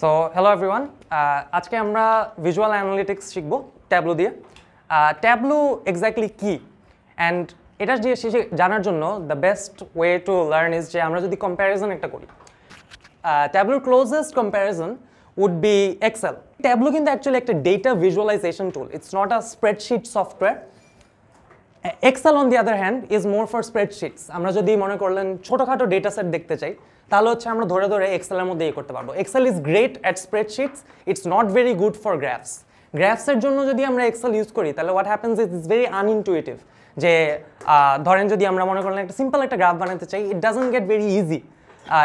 So hello everyone আজকে আমরা visual analytics শিখব ট্যাবলো দিয়ে। ট্যাবলো এক্স্যাক্টলি কি? অ্যান্ড এটা যে জানার জন্য the best way to learn is যে আমরা যদি কম্প্যারিজন একটা করি। ট্যাবলোর closest comparison would be Excel Tableau কিন্তু অ্যাকচুয়ালি একটা data visualization tool it's not a spreadsheet software Excel on the other hand is more for spreadsheets আমরা যদি মনে করলেন ছোটোখাটো ডেটা সেট দেখতে চাই তাহলে হচ্ছে আমরা ধরে ধরে এক্সেলের মধ্যে ইয়ে করতে পারব। Excel is great at spreadsheets it's not very good for graphs গ্রাফসের জন্য যদি আমরা এক্সেল ইউজ করি, তাহলে what happens is is very unintuitive যে ধরেন যদি আমরা মনে করলেন একটা সিম্পল একটা গ্রাফ বানাতে চাই it doesn't get very easy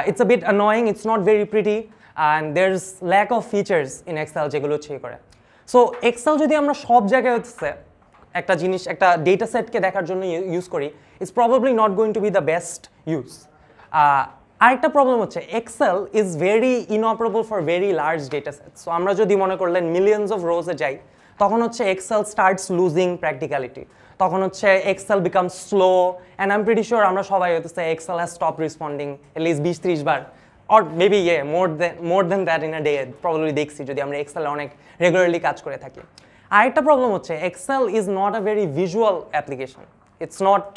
it's a bit annoying it's not very pretty and there is lack of features in Excel যেগুলো হচ্ছে করে। সো এক্সেল যদি আমরা সব জায়গায় হচ্ছে একটা জিনিস, একটা ডেটা সেটকে দেখার জন্য ইউজ করি it's probably not going to be the best use আরেকটা প্রবলেম হচ্ছে Excel is very inoperable for very large data set so আমরা যদি মনে করলেন মিলিয়ন্স অফ রোজে যাই, তখন হচ্ছে এক্সেল স্টার্টস লুজিং প্র্যাকটিক্যালিটি তখন হচ্ছে Excel become slow and I am pretty sure আমরা সবাই হচ্ছে Excel has stop responding at least বিশ ত্রিশ বার অর মেবি ইয়ে more than more than that in a day probably দেখছি যদি আমরা এক্সেলে অনেক রেগুলারলি কাজ করে থাকি। আরেকটা প্রবলেম হচ্ছে Excel is not a very visual application it's not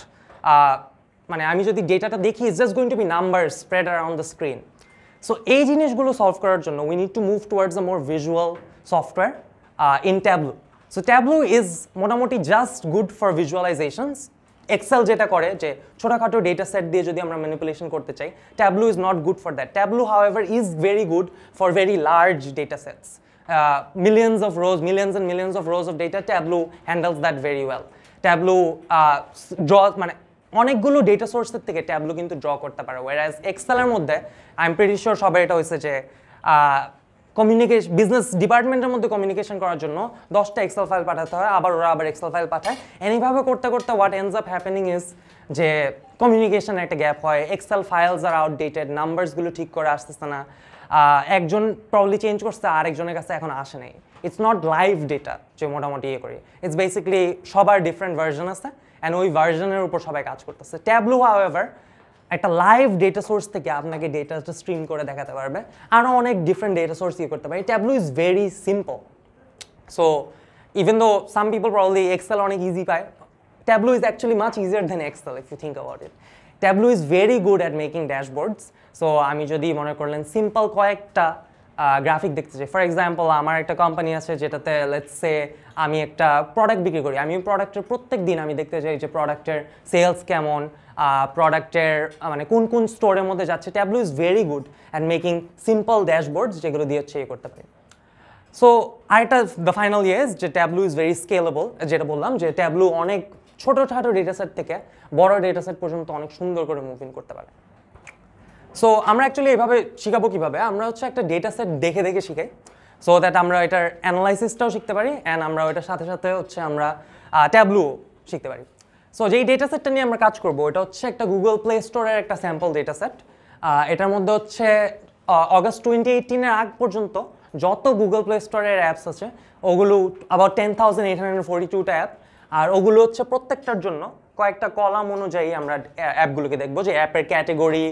মানে আমি যদি ডেটাটা দেখি it's just going to be number spread around the screen so এই জিনিসগুলো সলভ করার জন্য we need to move towards a more visual software in Tableau so Tableau is মোটামুটি just good for visualizations Excel যেটা করে যে ছোটোখাটো data set দিয়ে যদি আমরা ম্যানিপুলেশন করতে চাই Tableau is not good for that Tableau however is very good for very large data sets millions of rows, millions and millions of rows of data, Tableau handles that very well. Tableau uh, মানে অনেকগুলো data সোর্সের থেকে tableau কিন্তু draw করতে পারে ওয়ারাজ এক্সেলের মধ্যে I am pretty sure সবাই এটা হয়েছে যে কমিউনিকেশন বিজনেস ডিপার্টমেন্টের মধ্যে কমিউনিকেশন করার জন্য দশটা এক্সেল ফাইল পাঠাতে হয়, আবার ওরা আবার এক্সেল ফাইল পাঠায়। এনিভাবে করতে করতে what ends up happening is যে কমিউনিকেশন একটা গ্যাপ হয় এক্সেল ফাইলস আর আউটডেটেড নাম্বারসগুলো ঠিক করে আসতেছে না একজন প্রবলি চেঞ্জ করছে, আরেকজনের কাছে এখন আসে নাই। ইটস নট লাইভ ডেটা যে মোটামুটি ইয়ে করি। ইটস বেসিকলি সবার ডিফারেন্ট ভার্জন আছে। অ্যান্ড ওই ভার্জনের উপর সবাই কাজ করতেছে। ট্যাবলু হাউ এভার একটা লাইভ ডেটা সোর্স থেকে আপনাকে ডেটাটা স্ট্রিম করে দেখাতে পারবে। আরও অনেক ডিফারেন্ট ডেটা সোর্স ইয়ে করতে পারে। Tableau is very simple so even though some people probably Excel অনেক ইজি পায় Tableau is actually much easier than Excel if you think about it Tableau is very good at making dashboards so আমি যদি মনে করলেন simple কয়েকটা graphic দেখতে চাই। For example আমার একটা কোম্পানি আছে যেটাতে লেটসে আমি একটা প্রোডাক্ট বিক্রি করি। আমি প্রোডাক্টের প্রত্যেক দিন আমি দেখতে চাই যে প্রোডাক্টের সেলস কেমন প্রোডাক্টের মানে কোন কোন স্টোরের মধ্যে যাচ্ছে। Tableau is very good at making simple dashboards যেগুলো দিয়ে হচ্ছে ইয়ে করতে পারি। সো আরেকটা দ্য ফাইনাল ইয়েস যে ট্যাবলু ইজ ভেরি স্কেলেবল যেটা বললাম যে ট্যাবলু অনেক ছোটো ছোটো ডেটা সেট থেকে বড় ডেটা সেট পর্যন্ত অনেক সুন্দর করে মুভ ইন করতে পারে। সো আমরা অ্যাকচুয়ালি এভাবে শিখাবো কীভাবে? আমরা হচ্ছে একটা ডেটা সেট দেখে দেখে শিখাই। সো দ্যাট আমরা এটার অ্যানালাইসিসটাও শিখতে পারি অ্যান্ড আমরা ওইটার সাথে সাথে হচ্ছে আমরা ট্যাবলু শিখতে পারি। সো যেই ডেটা সেটটা নিয়ে আমরা কাজ করব, এটা হচ্ছে একটা গুগল প্লে স্টোরের একটা স্যাম্পল ডেটা সেট এটার মধ্যে হচ্ছে অগস্ট টোয়েন্টি এইটিনের আগ পর্যন্ত যত গুগল প্লে স্টোরের অ্যাপস আছে, ওগুলো আবার ten thousand eight hundred forty টুটা অ্যাপ আর ওগুলো হচ্ছে প্রত্যেকটার জন্য কয়েকটা কলাম অনুযায়ী আমরা অ্যাপগুলোকে দেখব। যে অ্যাপের ক্যাটেগরি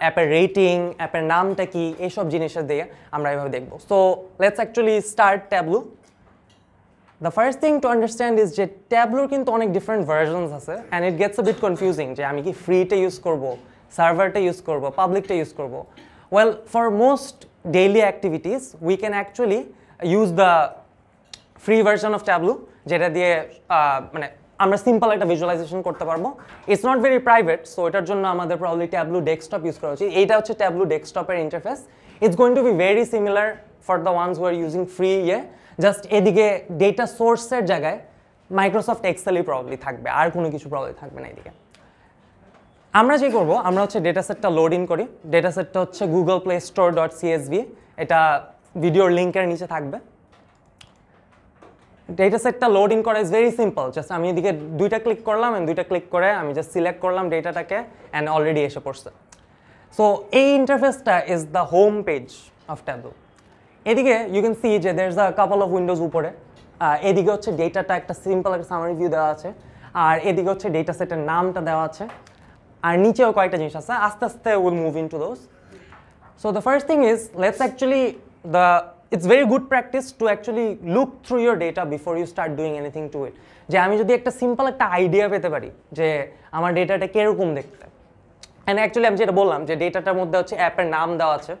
অ্যাপের রেটিং অ্যাপের নামটা কি এইসব জিনিসের দিয়ে আমরা এভাবে দেখব। So let's actually start Tableau the first thing to understand is যে ট্যাবলুর কিন্তু অনেক ডিফারেন্ট ভার্জনস আছে and it gets a bit confusing যে আমি কি ফ্রিটা ইউজ করব সার্ভারটা ইউজ করব পাবলিকটা ইউজ করব। Well for most daily activities we can actually use the free version of Tableau যেটা দিয়ে মানে আমরা সিম্পল একটা ভিজুয়ালাইজেশন করতে পারব। It's not very private so এটার জন্য আমাদের প্রবলি ট্যাবলু ডেস্কটপ ইউজ করা উচিত। এইটা হচ্ছে ট্যাবলু ডেস্কটপের interface it's going to be very similar for the ones are using free ইয়ে জাস্ট এদিকে ডেটা সোর্সের জায়গায় মাইক্রোসফট এক্সেলই প্রবলি থাকবে, আর কোনো কিছু প্রবলি থাকবে না এদিকে। আমরা যে করব, আমরা হচ্ছে ডেটা সেটটা লোড ইন করি। ডেটা সেটটা হচ্ছে Google Play Store dot C S V এটা ভিডিওর লিঙ্কের নিচে থাকবে। ডেটা সেটটা লোড করা ইজ ভেরি সিম্পল জাস্ট আমি এদিকে দুইটা ক্লিক করলাম অ্যান্ড দুইটা ক্লিক করে আমি জাস্ট সিলেক্ট করলাম ডেটাটাকে অ্যান্ড অলরেডি এসে পড়ছে। সো এই ইন্টারফেসটা is the home page of Tableau এদিকে ইউ ক্যান সি যে there is a couple of windows উপরে এদিকে হচ্ছে ডেটাটা একটা সিম্পল একটা সামারি ভিউ দেওয়া আছে। আর এদিকে হচ্ছে ডেটা সেটের নামটা দেওয়া আছে। আর নিচেও কয়েকটা জিনিস আছে। আস্তে আস্তে will move into those so the first thing is let's actually the it's very good practice to actually look through your data before you start doing anything to it. যে আমি যদি একটা সিম্পল একটা আইডিয়া পেতে পারি যে আমার ডেটাটা কীরকম দেখতে। অ্যান্ড অ্যাকচুয়ালি আমি যেটা বললাম যে ডেটাটার মধ্যে হচ্ছে অ্যাপের নাম দেওয়া আছে।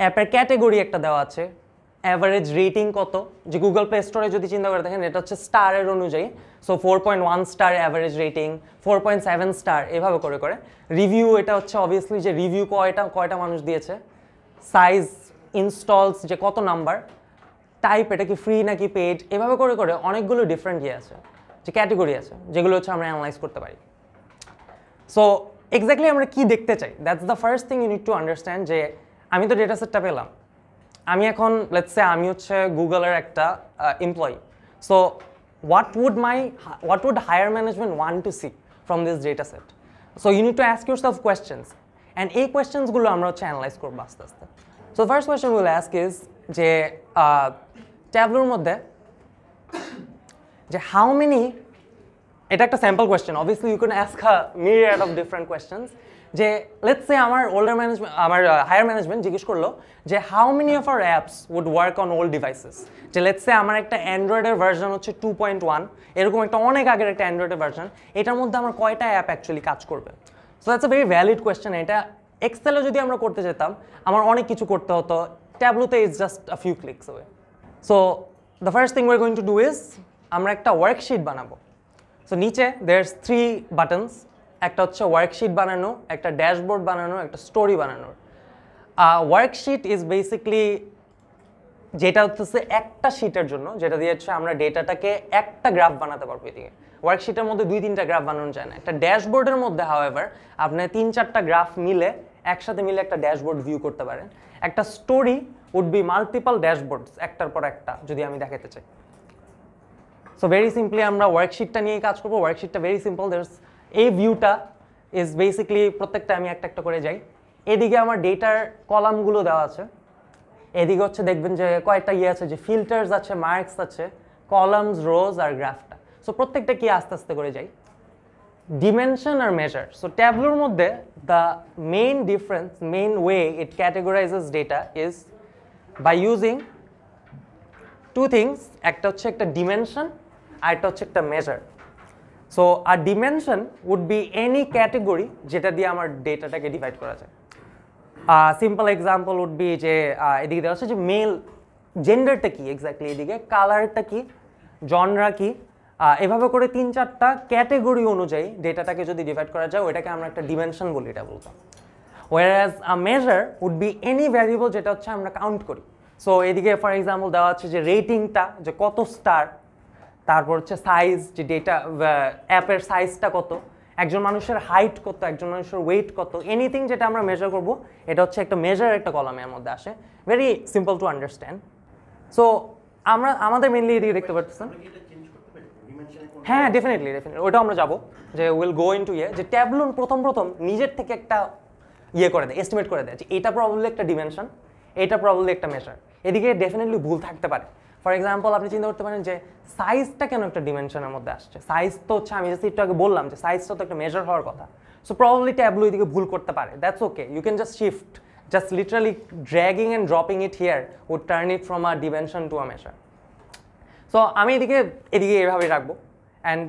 অ্যাপের ক্যাটেগরি একটা দেওয়া আছে। অ্যাভারেজ রেটিং কত? যে গুগল প্লে স্টোরে যদি চিন্তা করে দেখেন, এটা হচ্ছে স্টারের অনুযায়ী। So four point one star average rating four point seven star এভাবে করে করে। রিভিউ এটা হচ্ছে অবভিয়াসলি যে রিভিউ কয়টা কয়টা মানুষ দিয়েছে। সাইজ ইনস্টলস যে কত নাম্বার টাইপ এটা কি ফ্রি নাকি পেড এভাবে করে করে অনেকগুলো ডিফারেন্ট ইয়ে আছে, যে ক্যাটেগরি আছে, যেগুলো হচ্ছে আমরা অ্যানালাইজ করতে পারি। সো এক্স্যাক্টলি আমরা কি দেখতে চাই? That's the first thing you need to understand যে আমি তো ডেটা সেটটা পেলাম। আমি এখন লেটসে আমি হচ্ছে গুগলের একটা employee so what would my what would higher management want to see from this data set so you need to ask yourself questions and এই কোয়েশ্চেন্সগুলো আমরা হচ্ছে অ্যানালাইজ করব আস্তে আস্তে। So first question we'll ask is যে ট্যাবলোর মধ্যে যে হাউ মেনি এটা একটা sample question obviously you can ask a myriad of different questions যে লেটস সে আমার ওল্ডার ম্যানেজমেন্ট আমার হায়ার ম্যানেজমেন্ট জিজ্ঞেস করল যে how many of our apps would work on old devices যে লেটস সে আমার একটা অ্যান্ড্রয়েডের ভার্জন হচ্ছে টু পয়েন্ট ওয়ান এরকম একটা অনেক আগের একটা অ্যান্ড্রয়েডের ভার্জন এটার মধ্যে আমার কয়টা অ্যাপ অ্যাকচুয়ালি কাজ করবে? So that's a very valid question এটা এক্সেলে যদি আমরা করতে যেতাম, আমার অনেক কিছু করতে হতো। ট্যাবলুতে is just a few clicks away so the first thing we're going to do is আমরা একটা ওয়ার্কশিট বানাবো। সো নিচে দেয়ার্স থ্রি বাটনস একটা হচ্ছে ওয়ার্কশিট বানানো, একটা ড্যাশবোর্ড বানানো, একটা স্টোরি বানানোর। ওয়ার্কশিট ইজ বেসিকলি যেটা হচ্ছে একটা শিটের জন্য, যেটা দিয়ে হচ্ছে আমরা ডেটাটাকে একটা গ্রাফ বানাতে পারব এদিকে। ওয়ার্কশিটের মধ্যে দুই তিনটা গ্রাফ বানানো যায় না। একটা ড্যাশবোর্ডের মধ্যে হাওয়েভার আপনি তিন চারটা গ্রাফ মিলে একসাথে মিলে একটা ড্যাশবোর্ড ভিউ করতে পারেন। একটা story would be multiple dashboards একটার পর একটা, যদি আমি দেখাতে চাই। সো ভেরি সিম্পলি আমরা ওয়ার্কশিটটা নিয়ে কাজ করব। ওয়ার্কশিটটা ভেরি সিম্পল দেয়ার্স এই ভিউটা ইজ বেসিক্যালি প্রত্যেকটা আমি একটা একটা করে যাই। এদিকে আমার ডেটার কলামগুলো দেওয়া আছে। এদিকে হচ্ছে দেখবেন যে কয়েকটা ইয়ে আছে, যে ফিল্টার্স আছে মার্কস আছে কলামস রোজ আর গ্রাফটা সো প্রত্যেকটা কি আস্তে আস্তে করে যাই। ডিমেনশন আর মেজার সো ট্যাবলোর মধ্যে the main difference main way it categorises data is by using two things একটা হচ্ছে একটা ডিমেনশন আর একটা হচ্ছে একটা measure so our dimension would be any category যেটা দিয়ে আমার ডেটাটাকে ডিভাইড করা যায়। সিম্পল এক্সাম্পল উড বি যে এদিকে দেওয়া হচ্ছে যে মেল জেন্ডারটা কি এক্স্যাক্টলি এদিকে কালারটা কি? জনরা কি? এভাবে করে তিন চারটা ক্যাটেগরি অনুযায়ী ডেটাটাকে যদি ডিভাইড করা যায়, ওইটাকে আমরা একটা ডিমেনশন বলি, এটা বলতাম whereas a measure would be any variable যেটা হচ্ছে আমরা কাউন্ট করি। সো এদিকে ফর এক্সাম্পল দেওয়া হচ্ছে যে রেটিংটা যে কত স্টার তারপর হচ্ছে সাইজ যে ডেটা অ্যাপের সাইজটা কত, একজন মানুষের হাইট কত, একজন মানুষের ওয়েট কত এনিথিং যেটা আমরা মেজার করব, এটা হচ্ছে একটা মেজার একটা কলামের মধ্যে আসে। Very simple to understand so আমরা, আমাদের মেনলি এদিকে দেখতে পাচ্ছেন হ্যাঁ ডেফিনেটলি ডেফিনেটলি ওটা আমরা যাব, যে উইল গো ইন টু ইয়ে যে ট্যাবলুন প্রথম প্রথম নিজের থেকে একটা ইয়ে করে দেয় এস্টিমেট করে দেয়, যে এটা প্রবলি একটা ডিমেনশন এটা প্রবলি একটা মেজার এদিকে ডেফিনেটলি ভুল থাকতে পারে। ফর এক্সাম্পল আপনি চিন্তা করতে পারেন যে সাইজটা কেন একটা ডিমেনশনের মধ্যে আসছে? সাইজ তো হচ্ছে, আমি জাস্ট একটু আগে বললাম যে সাইজটা তো একটা মেজার হওয়ার কথা। সো প্রবলি ট্যাবলু এদিকে ভুল করতে পারে। That's okay you can just shift just literally dragging and dropping it here would turn it from a dimension to a measure so আমি এদিকে এদিকে এভাবেই রাখব। And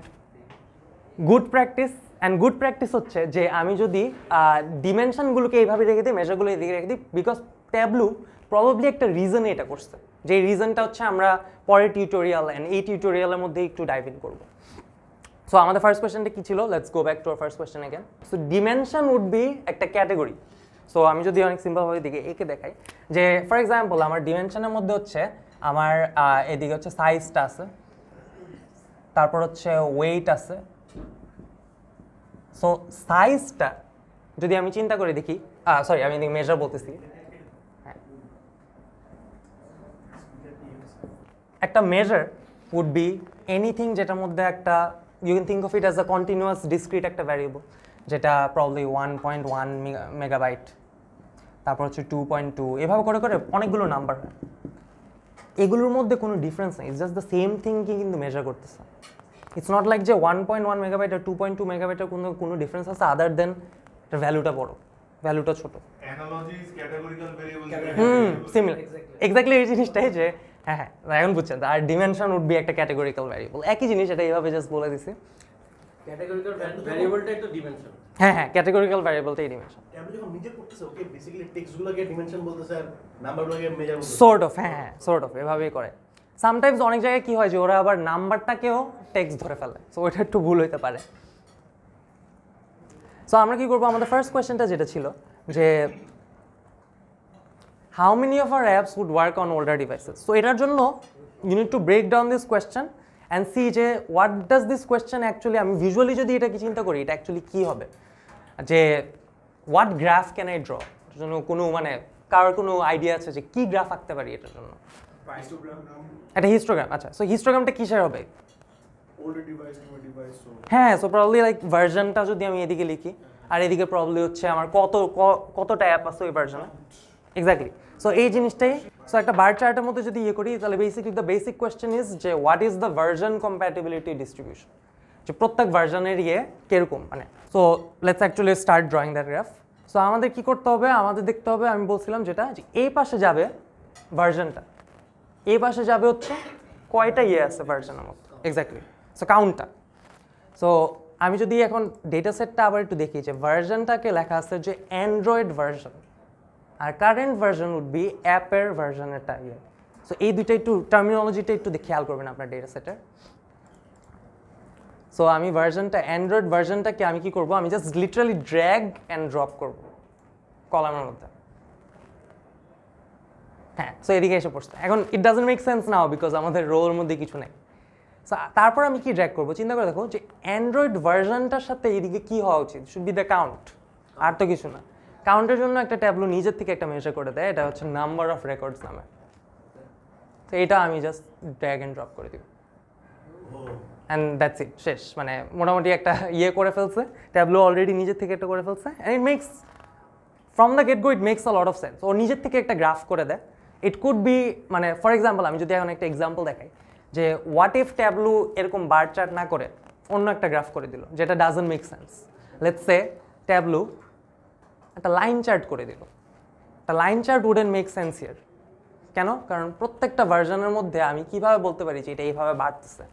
good practice and good practice হচ্ছে যে আমি যদি ডিমেনশনগুলোকে এইভাবে রেখে দিই মেজারগুলো এদিকে রেখে দিই বিকজ ট্যাবলু প্রবাবলি একটা রিজনে এটা করছে। যে রিজনটা হচ্ছে আমরা পরের টিউটোরিয়াল অ্যান্ড এই টিউটোরিয়ালের মধ্যে একটু ডাইভ ইন করব। সো আমাদের ফার্স্ট কোয়েশ্চেনটা কী ছিল? Let's go back to our first question again so dimension would be একটা ক্যাটেগরি সো আমি যদি অনেক সিম্পলভাবে দিকে একে দেখাই। যে ফর এক্সাম্পল আমার ডিমেনশনের মধ্যে হচ্ছে আমার এদিকে হচ্ছে সাইজটা আছে। তারপর হচ্ছে ওয়েট আছে। সো সাইজটা যদি আমি চিন্তা করে দেখি সরি আমি এদিকে মেজার বলতেছি। একটা মেজার উড বি এনিথিং যেটার মধ্যে একটা you can think of it as a continuous discrete একটা ভ্যারিয়েবল যেটা probably one point one megabyte তারপর হচ্ছে টু পয়েন্ট টু এভাবে করে করে অনেকগুলো নাম্বার হয়। এগুলোর মধ্যে কোনো ডিফারেন্স নেই ইটস জাস্ট দ্য সেম থিংকে কিন্তু মেজার করতেছে। ইটস নট লাইক যে ওয়ান পয়েন্ট ওয়ান মেগাবাইট আর টু পয়েন্ট টু মেগাবাইটের কোনো কোনো ডিফারেন্স আছে আদার দেন এটার ভ্যালুটা বড় ভ্যালুটা ছোট. হুম. সিমিলার এক্স্যাক্টলি এই জিনিসটাই যে হ্যাঁ হ্যাঁ এখন বুঝছেন আর ডিমেনশন উড বি একটা ক্যাটেগরিক্যাল ভ্যারিয়েবল একই জিনিস এটা এইভাবে জাস্ট বলে দিছি। ক্যাটাগরিক্যাল ভ্যারিয়েবলটা একটা ডিমেনশন হ্যাঁ হ্যাঁ ক্যাটেগরিক্যাল ভ্যারিয়েবলটাই ডিমেনশন ট্যাবলেট যখন নিজে করতেছে ওকে বেসিক্যালি টেক্সটগুলোকে ডিমেনশন বলতেছে আর নাম্বারগুলোকে মেজার বলতেছে। সোর্ট অফ হ্যাঁ হ্যাঁ সোর্ট অফ এভাবেই করে। সামটাইমস অনেক জায়গায় কি হয় যে ওরা আবার নাম্বারটাকেও টেক্সট ধরে ফেলে। সো ওটা একটু ভুল হইতে পারে। সো আমরা কি করব? আমাদের ফার্স্ট কোয়েশ্চেনটা যেটা ছিল যে how many of our apps would work on older devices so এটার জন্য you need to break down this question and see যে what does this question actually আমি ভিজুয়ালি যদি এটাকে চিন্তা করি এটা অ্যাকচুয়ালি কী হবে? যে what graph can I draw জন্য কোনো মানে কারোর কোনো আইডিয়া আছে যে কী গ্রাফ আঁকতে পারি এটার জন্য? একটা হিস্টোগ্রাম আচ্ছা। সো হিস্টোগ্রামটা কিসের হবে. হ্যাঁ সো প্রবলি লাইক ভার্জনটা যদি আমি এদিকে লিখি আর এদিকে প্রবলি হচ্ছে আমার কত কতটা অ্যাপ আছে ওই ভার্জনে এক্স্যাক্টলি সো এই জিনিসটাই সো একটা বার চার্টের মধ্যে যদি ইয়ে করি তাহলে basically the basic question is যে what is the version compatibility distribution যে প্রত্যেক ভার্জনের ইয়ে কীরকম মানে so let's actually start drawing that graph so আমাদের কি করতে হবে? আমাদের দেখতে হবে, আমি বলছিলাম যেটা, যে এই পাশে যাবে ভার্জনটা এই পাশে যাবে হচ্ছে কয়টা ইয়ে আছে ভার্জনের মধ্যে? এক্স্যাক্টলি সো কাউন্টটা সো আমি যদি এখন ডেটা সেটটা আবার একটু দেখি, যে ভার্জনটাকে লেখা আছে যে অ্যান্ড্রয়েড ভার্জন আর কারেন্ট ভার্জন উড বি অ্যাপের ভার্জনেরটা ইয়ে। সো এই দুইটা একটু টার্মিনোলজিটা একটু খেয়াল করবেন আপনার ডেটা সেটের সো আমি ভার্জনটা অ্যান্ড্রয়েড ভার্জনটাকে আমি কি করব? আমি just literally drag and drop করব। কলামের মধ্যে। হ্যাঁ সো এদিকে এসে পড়ছে। এখন it doesn't make sense now because আমাদের রোলের মধ্যে কিছু নেই। সো তারপর আমি কি ড্র্যাগ করব? চিন্তা করে দেখো যে অ্যান্ড্রয়েড ভার্জনটার সাথে এদিকে কি হওয়া উচিত? শুড বি দ্য কাউন্ট আর তো কিছু না। কাউন্টের জন্য একটা ট্যাবলো নিজের থেকে একটা মেজার করে দেয়। এটা হচ্ছে নাম্বার অফ রেকর্ডস নামে। তো এটা আমি জাস্ট ড্র্যাগ অ্যান্ড ড্রপ করে দিব। অ্যান্ড দ্যাটস ইট শেষ। মানে মোটামুটি একটা ইয়ে করে ফেলছে। ট্যাবলো অলরেডি নিজের থেকে একটা করে ফেলছে। And it makes from the get go it makes a lot of sense ও নিজের থেকে একটা গ্রাফ করে দেয়। ইট কুড বি মানে ফর এক্সাম্পল আমি যদি এখন একটা এক্সাম্পল দেখাই, যে হোয়াট ইফ ট্যাবলু এরকম বার চার্ট না করে অন্য একটা গ্রাফ করে দিল, যেটা doesn't make sense let's say Tableau একটা লাইন চার্ট করে দিল। একটা line chart wouldn't make sense here কেন? কারণ প্রত্যেকটা ভার্জনের মধ্যে আমি কীভাবে বলতে পারি যে এটা এইভাবে বাড়তেছে?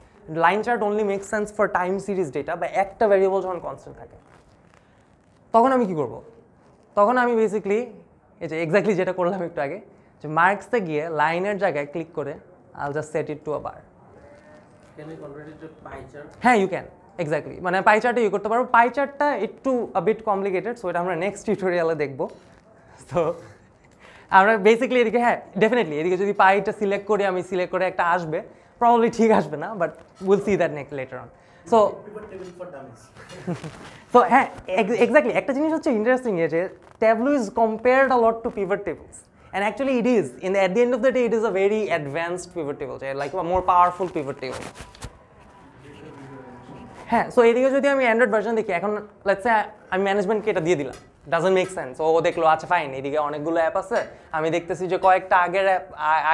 Line chart only make sense for time series data বা একটা ভ্যারিয়েবল যখন কনস্ট্যান্ট থাকে তখন আমি কি করব? তখন আমি বেসিক্যালি এই যে এক্স্যাক্টলি যেটা করলাম একটু আগে যে মার্কসে গিয়ে লাইনের জায়গায় ক্লিক করে I'll just set it to a bar হ্যাঁ ইউ ক্যান এক্স্যাক্টলি মানে পাই চার্টে ইউ করতে পারো। পাই চার্টটা একটু বিট কমপ্লিকেটেড সো এটা আমরা নেক্সট টিউটোরিয়ালে দেখব। তো আমরা বেসিক্যালি এদিকে হ্যাঁ ডেফিনেটলি এদিকে যদি পাইটা সিলেক্ট করি আমি সিলেক্ট করে একটা আসবে। প্রবলি ঠিক আসবে না but we'll see that next later on so তো হ্যাঁ এক্স্যাক্টলি একটা জিনিস হচ্ছে ইন্টারেস্টিং যে Tableau is compared a lot to pivot tables and actually it is in at the end of the day it is a very advanced pivot table like more powerful pivot table হ্যাঁ so এদিকে যদি আমি Android version দেখি, এখন let's say আমি ম্যানেজমেন্টকে এটা দিয়ে দিলাম। ডাজন্ট মেক সেন্স ও দেখল আচ্ছা ফাইন এদিকে অনেকগুলো অ্যাপ আছে। আমি দেখতেছি যে কয়েকটা আগের অ্যাপ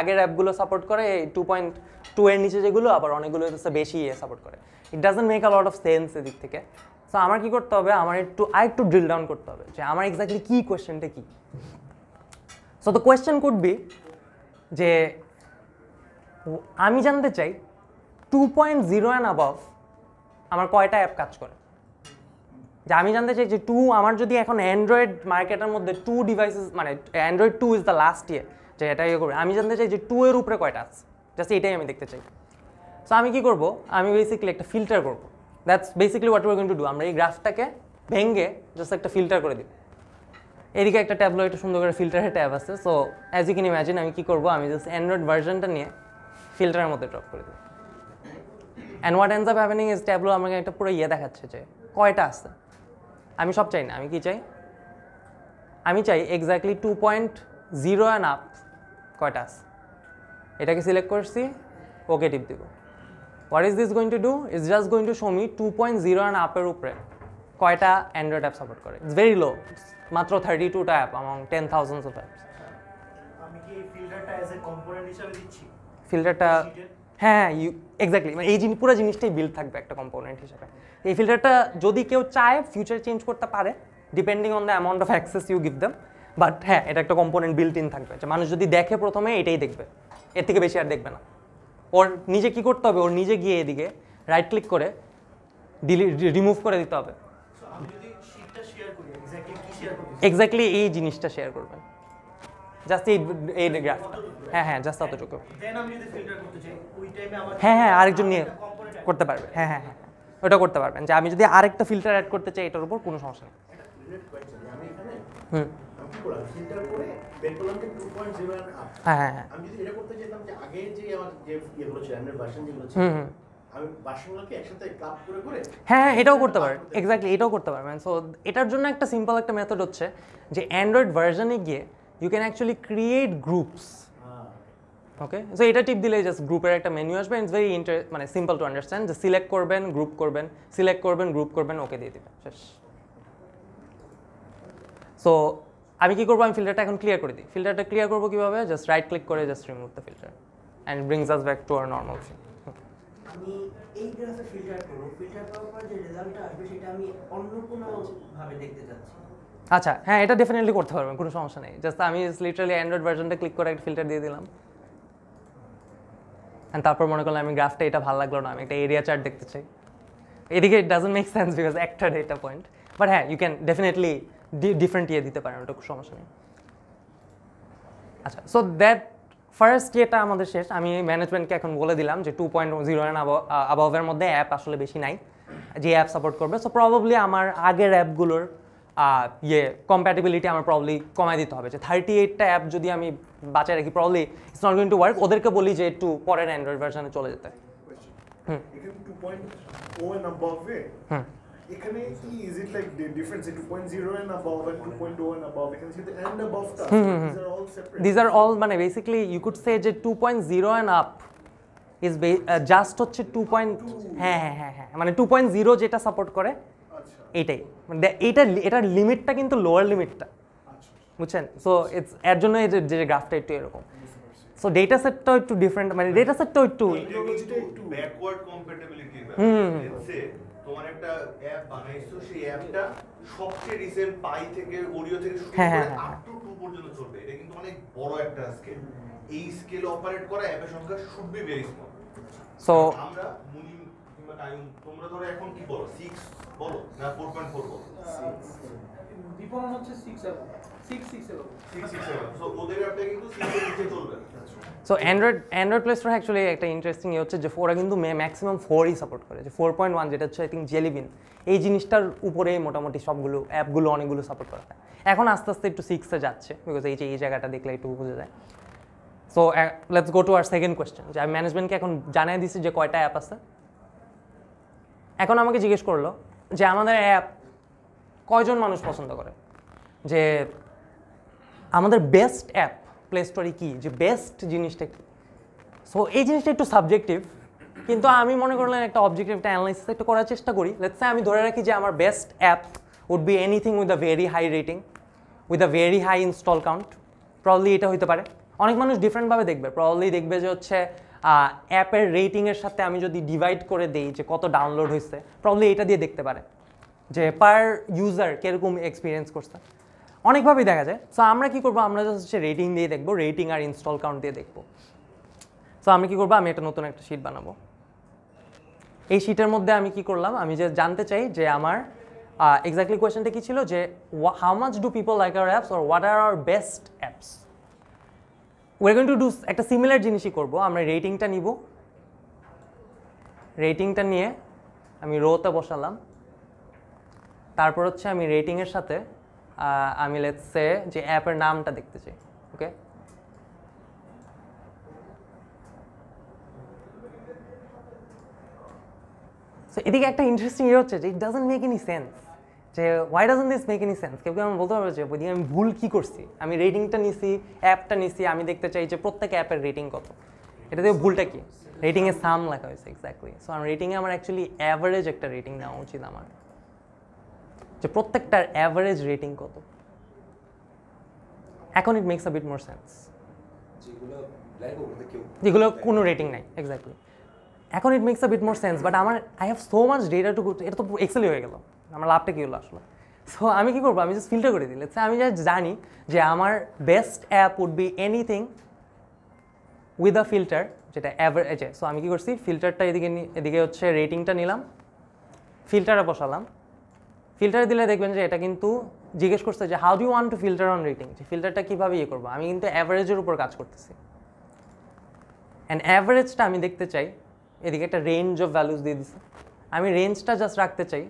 আগের অ্যাপগুলো সাপোর্ট করে টু পয়েন্ট টু এর নিচে যেগুলো, আবার অনেকগুলো হচ্ছে বেশি ইয়ে সাপোর্ট করে। It doesn't make a lot of sense এদিক থেকে। সো আমার কি করতে হবে? আমার একটু, আর একটু ড্রিল ডাউন করতে হবে যে আমার এক্স্যাক্টলি কী কোয়েশ্চেনটা কী? So the question could be যে, আমি জানতে চাই two point zero and above আমার কয়টা অ্যাপ কাজ করে? যে আমি জানতে চাই যে টু আমার যদি এখন অ্যান্ড্রয়েড মার্কেটের মধ্যে টু ডিভাইসেস মানে Android two is the last ইয়ে যে এটা ইয়ে করবে। আমি জানতে চাই যে টু এর উপরে কয়টা আছে? জাস্ট এটাই আমি দেখতে চাই। সো আমি কি করব? আমি বেসিক্যালি একটা ফিল্টার করব। That's basically what going to do আমরা এই গ্রাফটাকে ভেঙে জাস্ট একটা ফিল্টার করে দিব এদিকে একটা ট্যাবলো একটা সুন্দর করে ফিল্টারের ট্যাব আছে। So as you can imagine আমি কি করব? আমি জাস্ট অ্যান্ড্রয়েড ভার্জনটা নিয়ে ফিল্টারের মধ্যে ড্রপ করে দেবো and what ends up happening is Tableau আমাকে একটা পুরো ইয়ে দেখাচ্ছে যে কয়টা আছে। আমি সব চাই না। আমি কি চাই? আমি চাই exactly two point zero and up কয়টা আছে। এটাকে সিলেক্ট করছি ওকে টিপ দিব। What is this going to do is just going to show me two point zero and আপের উপরে কয়টা অ্যান্ড্রয়েড অ্যাপ সাপোর্ট করে। ইটস ভেরি লো মাত্র থার্টি টুটা app amoung ten thousands of apps ফিল্টারটা হ্যাঁ ইউ এক্স্যাক্টলি মানে এই জিনিস পুরো জিনিসটাই বিল্ড থাকবে একটা কম্পোনেন্ট হিসাবে। এই ফিল্টারটা যদি কেউ চায় ফিউচার চেঞ্জ করতে পারে depending on the amount of access you give them but হ্যাঁ এটা একটা কম্পোনেন্ট বিল্ট ইন থাকবে। যে মানুষ যদি দেখে প্রথমে এটাই দেখবে। এর থেকে বেশি আর দেখবে না। ওর নিজে কি করতে হবে? ওর নিজে গিয়ে এদিকে রাইট ক্লিক করে ডিলিট রিমুভ করে দিতে হবে। এক্স্যাক্টলি এই জিনিসটা শেয়ার করবেন জাস্ট এই এই গ্রাফ হ্যাঁ হ্যাঁ জাস্ট অতটুকু। হ্যাঁ হ্যাঁ আরেকজন নিয়ে করতে পারবে। হ্যাঁ হ্যাঁ হ্যাঁ ওটা করতে পারবেন। যে আমি যদি আরেকটা ফিল্টার অ্যাড করতে চাই, এটার উপর কোনো সমস্যা নেই। হুম। কি করলাম ফিল্টার করে বের করলাম যে 2.0 এন্ড আপ হ্যাঁ হ্যাঁ আমি যদি এটা করতে চাইতাম যে আগে যে আমার যে ইয়েগুলো ছিল অ্যান্ড্রয়েড ভার্সন যেগুলো ছিল হুম হুম। আমি ভার্সনগুলোকে একসাথে ক্লাব করে করে এটাও করতে পারেন এক্স্যাক্টলি এটাও করতে পারবেন সো এটার জন্য একটা সিম্পল একটা মেথড হচ্ছে যে অ্যান্ড্রয়েড ভার্জনে গিয়ে you can actually create groups okay so এটা টিপ দিলে জাস্ট গ্রুপের একটা মেনু আসবে ইটস ভেরি ইন্টার মানে সিম্পল টু আন্ডারস্ট্যান্ড যে সিলেক্ট করবেন গ্রুপ করবেন সিলেক্ট করবেন গ্রুপ করবেন ওকে দিয়ে দিবেন। শেষ। সো আমি কি করব? আমি ফিল্টারটা এখন ক্লিয়ার করে দিই। ফিল্টারটা ক্লিয়ার করব কীভাবে? জাস্ট রাইট ক্লিক করে just remove the filter and brings us back to our normal আমি এই গ্রাফে ফিল্টার করব। ফিল্টার করার পর যে রেজাল্টটা আসবে সেটা আমি অন্য কোনো ভাবে দেখতে চাচ্ছি। আচ্ছা হ্যাঁ এটা ডেফিনেটলি করতে পারবেন কোনো সমস্যা নেই। জাস্ট আমি লিটারালি অ্যান্ড্রয়েড ভার্জনটা ক্লিক করে একটা ফিল্টার দিয়ে দিলাম। অ্যান্ড তারপর মনে করলাম আমি গ্রাফটা এটা ভালো লাগল না আমি একটা এরিয়া চার্ট দেখতে চাই। এদিকে it doesn't make sense because একটা ডেটা পয়েন্ট বাট হ্যাঁ ইউ ক্যান ডেফিনেটলি ডিফারেন্ট ইয়ে দিতে পারেন ওটা সমস্যা নেই। আচ্ছা সো দ্যাট ফার্স্ট ইয়েটা আমাদের শেষ। আমি ম্যানেজমেন্টকে এখন বলে দিলাম যে টু পয়েন্ট জিরো অ্যান্ড মধ্যে অ্যাপ আসলে বেশি নাই যে অ্যাপ সাপোর্ট করবে। সো প্রবাবলি আমার আগের অ্যাপগুলোর ইয়ে কম্প্যাটিবিলিটি আমার প্রবলি কমাই দিতে হবে। যে থার্টি এইটটা অ্যাপ যদি আমি বাঁচায় রাখি probably it's not going to work ওদেরকে বলি যে একটু পরের অ্যান্ড্রয়েড ভার্সনে চলে যেতে। Question. এখানে 2.0 and above এ হুম। এখানে কি is it like the difference in 2.0 and above and 2.0 and above? এখানে সেটা and above টা these are all separate. These are all মানে বেসিক্যালি ইউ কুড সে যে two point zero and up is just হচ্ছে two point হ্যাঁ হ্যাঁ হ্যাঁ হ্যাঁ। মানে টু পয়েন্ট জিরো যেটা সাপোর্ট করে আচ্ছা। এইটাই মানে এইটার এটার লিমিটটা কিন্তু লোয়ার লিমিটটা আচ্ছা। বুঝছেন? সো ইটস এর জন্য এই যে- যে গ্রাফটা একটু এরকম। সো ডেটা সেটটাও একটু ডিফারেন্ট মানে ডেটা সেটটাও একটু ব্যাকওয়ার্ড হুম। তোমার একটা অ্যাপ বানাইছো সেই অ্যাপটা সবচেয়ে রিসেন্ট পাই থেকে ওরিও থেকে শুরু হ্যাঁ, করে। আপ টু টু পর্যন্ত চলবে। এটা কিন্তু অনেক বড় একটা স্কেল এই স্কেল অপারেট করা অ্যাপের সংখ্যা should be very small so আমরা মুনিম কিংবা কায়ুম তোমরা ধরো এখন কি বলো? 6 বলো না 4.4 বলো বিপণন হচ্ছে সিক্স এবং সিক্স সিক্স এবং 6 6 7 সো ওদের অ্যাপটা কিন্তু 6 এর নিচে চলবে so Android Android Play Store actually একটা ইন্টারেস্টিং ইয়ে হচ্ছে যে ওরা কিন্তু ম্যাক্সিমাম ফোরই সাপোর্ট করে। যে ফোর পয়েন্ট ওয়ান যেটা হচ্ছে আই থিঙ্ক জেলিবিন এই জিনিসটার উপরে মোটামুটি সবগুলো অ্যাপগুলো অনেকগুলো সাপোর্ট করা হয়। এখন আস্তে আস্তে একটু সিক্সে যাচ্ছে বিকজ এই যে এই জায়গাটা দেখলে একটু বোঝা যায়। So let's go to our second question যে আমি ম্যানেজমেন্টকে এখন জানিয়ে দিছি যে কয়টা অ্যাপ আছে? এখন আমাকে জিজ্ঞেস করল যে আমাদের অ্যাপ কয়জন মানুষ পছন্দ করে? যে আমাদের বেস্ট অ্যাপ প্লে স্টোরে কি? যে বেস্ট জিনিসটা কি? সো এই জিনিসটা একটু সাবজেক্টিভ কিন্তু আমি মনে করলাম একটা অবজেক্টিভ একটা অ্যানালাইসিস একটু করার চেষ্টা করি। লেটস আমি ধরে রাখি যে আমার best app would be anything with a very high rating with a very high install count probably এটা হতে পারে। অনেক মানুষ ডিফারেন্টভাবে দেখবে। প্রবলি দেখবে যে হচ্ছে অ্যাপের রেটিংয়ের সাথে আমি যদি ডিভাইড করে দেই যে কত ডাউনলোড হয়েছে প্রবলি এটা দিয়ে দেখতে পারে। যে পার ইউজার কীরকম এক্সপিরিয়েন্স করছে। অনেকভাবেই দেখা যায়। সো আমরা কি করব? আমরা just হচ্ছে রেটিং দিয়ে দেখব রেটিং আর ইনস্টল কাউন্ট দিয়ে দেখব। সো আমি কি করব? আমি একটা নতুন একটা শিট বানাবো। এই শিটের মধ্যে আমি কি করলাম? আমি যে জানতে চাই যে আমার এক্স্যাক্টলি কোয়েশ্চেনটা কি ছিল? যে how much do people like our apps or what are our best apps we're going to do একটা সিমিলার জিনিসই করব। আমরা রেটিংটা নিব। রেটিংটা নিয়ে আমি রোতে বসালাম। তারপর হচ্ছে আমি রেটিংয়ের সাথে আমি লেটস সে যে অ্যাপের নামটা দেখতে চাই ওকে সো এদিকে একটা ইন্টারেস্টিং ইয়ে হচ্ছে যে it doesn't make any sense যে why doesn't this make any sense কেউ কেউ আমার বলতে পারবে যে ওইদিকে আমি ভুল কী করছি? আমি রেটিংটা নিছি অ্যাপটা নিছি, আমি দেখতে চাই যে প্রত্যেক অ্যাপের রেটিং কত। এটা দিয়ে ভুলটা কি? রেটিংয়ে সাম লেখা হয়েছে এক্স্যাক্টলি সো আমার রেটিংয়ে আমার অ্যাকচুয়ালি অ্যাভারেজ একটা রেটিং নেওয়া উচিত আমার। যে প্রত্যেকটার অ্যাভারেজ রেটিং কত? এখন it makes a bit more sense যেগুলো কোনো রেটিং নাই এক্স্যাক্টলি এখন it makes a bit more sense but আমার I have so much data to এটা তো এক্সেলই হয়ে গেল আমার লাভটা কি হলো আসলে? সো আমি কি করব? আমি জাস্ট ফিল্টার করে দিলে আমি জাস্ট জানি যে আমার best app would be anything with a filter যেটা অ্যাভারেজে সো আমি কি করছি? ফিল্টারটা এদিকে এদিকে হচ্ছে রেটিংটা নিলাম ফিল্টারে বসালাম ফিল্টারে দিলে দেখবেন যে এটা কিন্তু জিজ্ঞেস করছে যে how do want to filter on rating যে ফিল্টারটা কীভাবে ইয়ে করব? আমি কিন্তু অ্যাভারেজের উপর কাজ করতেছি। অ্যান্ড অ্যাভারেজটা আমি দেখতে চাই, এদিকে একটা রেঞ্জ অফ ভ্যালুস দিয়ে দিছে। আমি রেঞ্জটা জাস্ট রাখতে চাই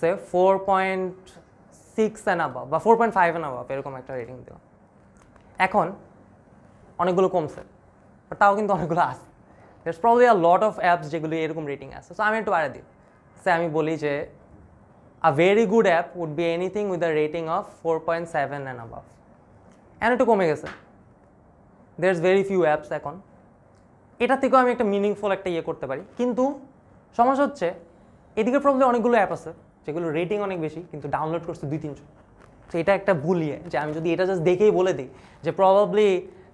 say four point six and above বা four point five and above এরকম একটা রেটিং দিলাম এখন অনেকগুলো কমছে বাট তাও কিন্তু অনেকগুলো আছে। There's probably a lot of apps যেগুলি এরকম রেটিং আছে। সো আমি একটু বাড়া দিই। সে আমি বলি যে good app would be anything with a rating of four point seven and above and একটু কমে গেছে। There is very few apps এখন। এটা থেকেও আমি একটা মিনিংফুল একটা ইয়ে করতে পারি। কিন্তু সমস্যা হচ্ছে এদিকে প্রবলেম অনেকগুলো অ্যাপ আছে যেগুলো রেটিং অনেক বেশি, কিন্তু ডাউনলোড করছে দুই তিনশো তো এটা একটা ভুল ইয়ে যে আমি যদি এটা জাস্ট দেখেই বলে দিই, যে প্রবাবলি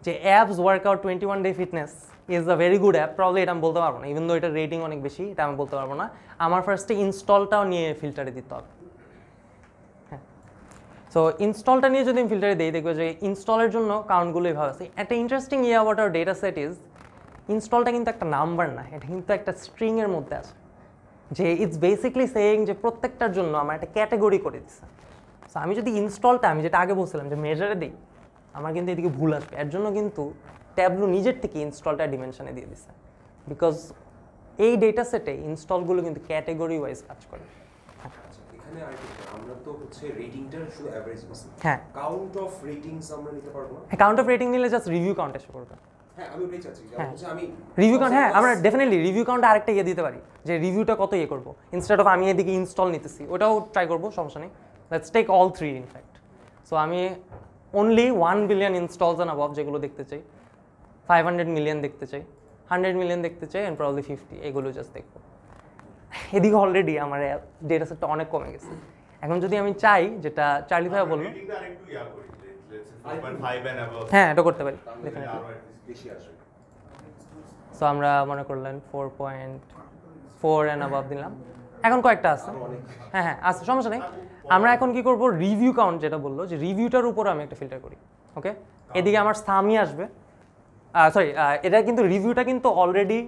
যে apps workout twenty one day fitness is a very good app probably এটা আমি বলতে পারব না ইভেন দো এটা রেটিং অনেক বেশি, এটা আমি বলতে পারব না। আমার ফার্স্টে ইনস্টলটাও নিয়ে ফিল্টারে দিতে হবে। সো ইনস্টলটা নিয়ে যদি আমি ফিল্টারে দিই, দেখবে যে ইনস্টলের জন্য কাউন্টগুলো এভাবে আছে। একটা ইন্টারেস্টিং ইয়ে about our data set is ইনস্টলটা কিন্তু একটা নাম্বার না, এটা কিন্তু একটা স্ট্রিংয়ের মধ্যে আছে। যে ইটস বেসিকলি সেইং যে প্রত্যেকটার জন্য আমার একটা ক্যাটাগরি করে দিচ্ছে সো আমি যদি ইনস্টলটা আমি যেটা আগে বলছিলাম যে মেজারে দিই, আমার কিন্তু এদিকে ভুল আসবে। এর জন্য কিন্তু ট্যাবলু নিজের থেকে ইনস্টলটা ডিমেনশনে দিয়ে দিচ্ছে বিকজ এই ডেটা সেটে ইনস্টলগুলো কিন্তু ক্যাটাগরি ওয়াইজ কাজ করে। হ্যাঁ। কাউন্ট অফ রেটিংস আমরা নিতে পারব না? কাউন্ট অফ রেটিং নিলে জাস্ট রিভিউ কাউন্ট এসে করবে রিভিউ কাউন্ট হ্যাঁ। আমরা ডেফিনেটলি রিভিউ কাউন্ট আরেকটা ইয়ে দিতে পারি যে রিভিউটা কত ইয়ে করব। ইনস্টেড অফ আমি এদিকে ইনস্টল নিতেছি ওটাও ট্রাই করব সমস্যা নেই। Let's take all three in fact so আমি only one billion installs and above যেগুলো দেখতে চাই। ফাইভ হান্ড্রেড মিলিয়ন দেখতে চাই। হান্ড্রেড মিলিয়ন দেখতে চাই অ্যান্ড প্রবলি ফিফটি এগুলো জাস্ট দেখব। এদিকে অলরেডি আমার ডেটা সেটটা অনেক কমে গেছে। এখন যদি আমি চাই যেটা চার্লি ভাইয়া বলল। রেটিংটা আরেকটু করি লেটস সে 4.5 এন্ড অ্যাবভ হ্যাঁ এটা করতে পারি সো আমরা মনে করলেন four point four and above দিলাম। এখন কয়েকটা আছে। হ্যাঁ হ্যাঁ আছে সমস্যা নেই। আমরা এখন কি করব? রিভিউ কাউন্ট যেটা বলল যে রিভিউটার উপর আমি একটা ফিল্টার করি ওকে এদিকে আমার সামি আসবে। সরি এটা কিন্তু রিভিউটা কিন্তু অলরেডি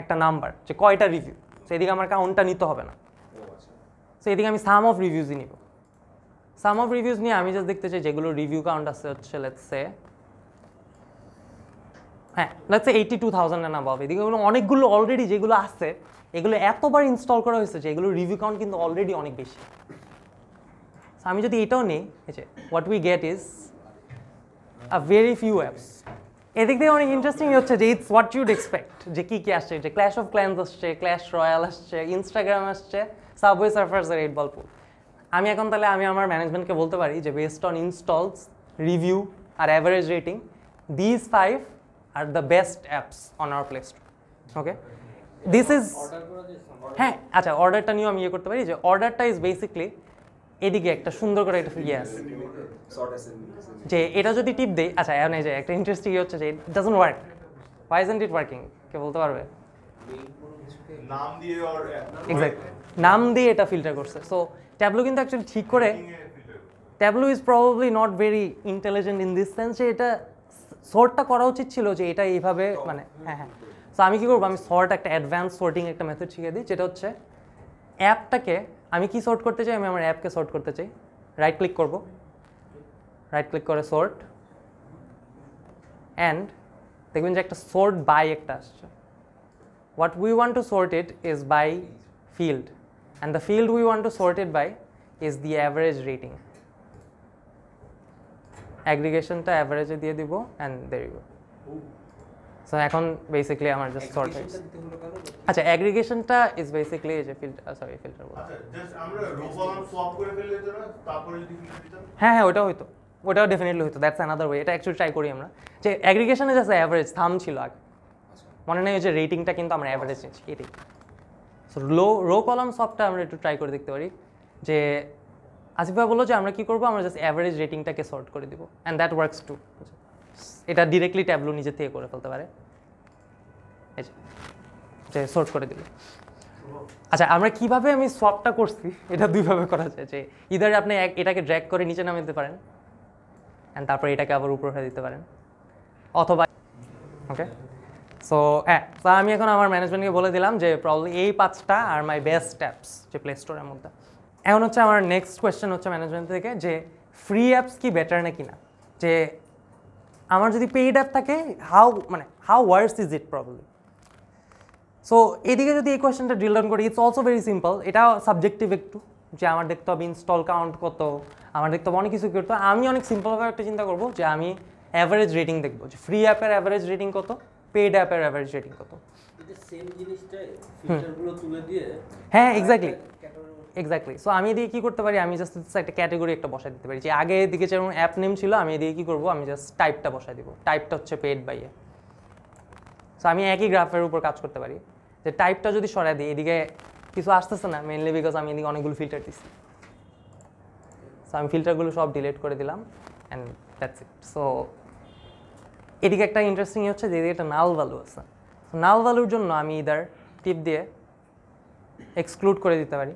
একটা নাম্বার যে কয়টা রিভিউ সো এদিকে আমার কাউন্টটা নিতে হবে না। সো এদিকে আমি সাম অফ রিভিউজই নিব। সাম অফ রিভিউজ নিয়ে আমি জাস্ট দেখতে চাই যেগুলো রিভিউ কাউন্ট আছে হচ্ছে লেটস হ্যাঁ let's eighty two thousand and above এদিকে অনেকগুলো অলরেডি যেগুলো আছে, এগুলো এতবার ইনস্টল করা হয়েছে যে এগুলো রিভিউ কাউন্ট কিন্তু অলরেডি অনেক বেশি। আমি যদি এটাও নিই যে what we get is a very few apps এদিক থেকে অনেক ইন্টারেস্টিং হচ্ছে যে ইটস হোয়াট ইউড এক্সপেক্ট যে কী কী আসছে যে ক্ল্যাশ অফ ক্ল্যান্স আসছে ক্ল্যাশ রয়্যাল আসছে ইনস্টাগ্রাম আসছে সাবওয়ে সার্ফার্স আর এইট বলপুর আমি এখন তাহলে আমি আমার ম্যানেজমেন্টকে বলতে পারি যে বেসড অন ইনস্টলস রিভিউ আর average rating this five R the best apps on our Play Store okay this is হ্যাঁ আচ্ছা অর্ডারটা নিয়েও আমি ইয়ে করতে পারি যে অর্ডারটা ইজ বেসিকলি এদিকে একটা সুন্দর করে একটা ইয়ে আছে। যে এটা যদি টিপ দেই আচ্ছা এই যে একটা ইন্টারেস্টিং হচ্ছে যে it doesn't work why isn't it working কে বলতে পারবে? নাম দিয়ে এক্স্যাক্ট নাম দিয়ে এটা ফিল্টার করছে। সো ট্যাবলো কিন্তু অ্যাকচুয়ালি ঠিক করে Tableau is probably not very intelligent in this sense যে এটা সর্টটা করা উচিত ছিল যে এটা এইভাবে মানে হ্যাঁ হ্যাঁ। সো আমি কী করব? আমি সর্ট একটা অ্যাডভান্স সর্টিং একটা মেথড শিখিয়ে দিই যেটা হচ্ছে অ্যাপটাকে আমি কি সর্ট করতে চাই? আমি আমার অ্যাপকে সর্ট করতে চাই। রাইট ক্লিক করব। রাইট ক্লিক করে সর্ট অ্যান্ড দেখবেন যে একটা সর্ট বাই একটা আসছে। What we want to sort it is by field and the field we want to sort it by is the average rating. Aggregationটা অ্যাভারেজে দিয়ে দিব অ্যান্ড দের সো এখন বেসিক্যালি আমার জাস্ট সর্ট হয়েছে আচ্ছা অ্যাগ্রিগেশনটা ইজ বেসিক্যালি যে ফিল্টার সরি ফিল্টার বলছি। আচ্ছা আমরা রো কলাম সোয়াপ করে ফেললে তো না তারপরে যদি ফিল্টার দিতাম? হ্যাঁ হ্যাঁ ওটাও হতো ওটাও ডেফিনেটলি হতো দ্যাটস অ্যানাদার ওয়ে এটা অ্যাকচুয়ালি ট্রাই করি আমরা। যে অ্যাগ্রিগেশনে জাস্ট অ্যাভারেজ থাম ছিল আগে। মনে নেই যে রেটিংটা কিন্তু আমরা অ্যাভারেজ নিচ্ছি এটাই। সো লো রো কলাম সবটা আমরা একটু ট্রাই করে দেখতে পারি। যে আসিফ ভাই বলল যে আমরা কী করব? আমরা জাস্ট অ্যাভারেজ রেটিংটাকে সর্ট করে দিব। অ্যান্ড দ্যাট ওয়ার্কস টু এটা ডিরেক্টলি ট্যাবলো নিজে থেকে করে ফেলতে পারে। যে সর্ট করে দিল। আচ্ছা আমরা কীভাবে আমি সোয়াপটা করছি, এটা দুইভাবে করা যায়, যে ইদার আপনি এক- এটাকে ড্র্যাগ করে নিচে নামিয়ে দিতে পারেন অ্যান্ড তারপরে এটাকে আবার উপরে উঠে দিতে পারেন, অথবা ওকে সো হ্যাঁ তো আমি এখন আমার ম্যানেজমেন্টকে বলে দিলাম যে প্রবলেম এই পাঁচটা আর মাই বেস্ট অ্যাপস যে প্লে স্টোরের মধ্যে। এখন হচ্ছে আমার নেক্সট কোয়েশ্চেন হচ্ছে ম্যানেজমেন্ট থেকে, যে ফ্রি অ্যাপস কি বেটার নাকি না? যে আমার যদি পেইড অ্যাপ থাকে হাউ মানে how worse is it probably so এদিকে যদি এই কোয়েশ্চেনটা ড্রিল ডাউন করি ইটস অলসো ভেরি সিম্পল এটা সাবজেক্টিভ একটু যে আমার দেখতে হবে ইনস্টল কাউন্ট কত আমার দেখতে হবে অনেক কিছু করতে। আমি অনেক সিম্পলভাবে একটা চিন্তা করব যে আমি অ্যাভারেজ রেটিং দেখব যে ফ্রি অ্যাপের অ্যাভারেজ রেটিং কত পেড অ্যাপের অ্যাভারেজ রেটিং কত। হ্যাঁ এক্স্যাক্টলি এক্স্যাক্টলি সো আমি এদিকে কী করতে পারি? আমি জাস্ট একটা ক্যাটাগরি একটা বসাই দিতে পারি যে আগে এদিকে যেমন অ্যাপ নেম ছিল, আমি এদিকে কী করব? আমি জাস্ট টাইপটা বসাই দিব। টাইপটা হচ্ছে পেড বাই এ সো আমি একই গ্রাফের উপর কাজ করতে পারি। যে টাইপটা যদি সরাই দিই, এদিকে কিছু আসতেছে না মেনলি বিকজ আমি এদিকে অনেকগুলো ফিল্টার দিচ্ছি সো আমি ফিল্টারগুলো সব ডিলিট করে দিলাম অ্যান্ড দ্যাটস ইট সো এদিকে একটা ইন্টারেস্টিং হচ্ছে যে এদিকে একটা নাল ভ্যালু আছে। নাল ভ্যালুর জন্য আমি ইদার টিপ দিয়ে এক্সক্লুড করে দিতে পারি।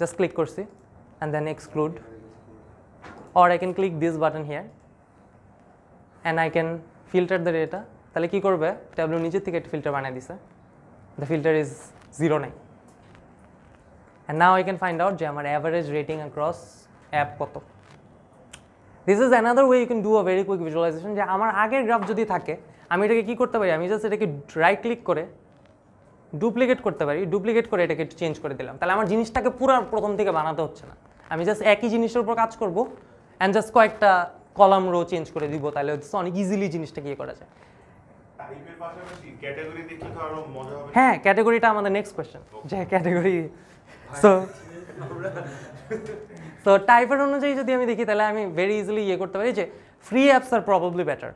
জাস্ট ক্লিক করছি and then exclude or I can click this button here and I can filter the data তাহলে কী করবে? ট্যাবলো নিজের থেকে একটা ফিল্টার বানিয়ে দিছে। দ্য ফিল্টার ইজ জিরো নাই and now I can find out যে আমার অ্যাভারেজ রেটিং অ্যাক্রস অ্যাপ কত। This is another way you can do a very quick visualisation যে আমার আগের গ্রাফ যদি থাকে, আমি এটাকে কী করতে পারি? আমি জাস্ট এটাকে রাইট ক্লিক করে ডুপ্লিকেট করতে পারি ডুপ্লিকেট করে এটাকে একটু চেঞ্জ করে দিলাম। তাহলে আমার জিনিসটাকে পুরো প্রথম থেকে বানাতে হচ্ছে না। আমি জাস্ট একই জিনিসের উপর কাজ করব অ্যান্ড জাস্ট কয়েকটা কলাম রো চেঞ্জ করে দিব তাহলে হচ্ছে অনেক ইজিলি জিনিসটা গিয়ে করা যায়। আরও হ্যাঁ ক্যাটাগরিটা আমাদের নেক্সট কোয়েশ্চেন যে ক্যাটাগরি সো তো টাইপের অনুযায়ী যদি আমি দেখি তাহলে আমি ভেরি ইজিলি ইয়ে করতে পারি যে free apps are probably better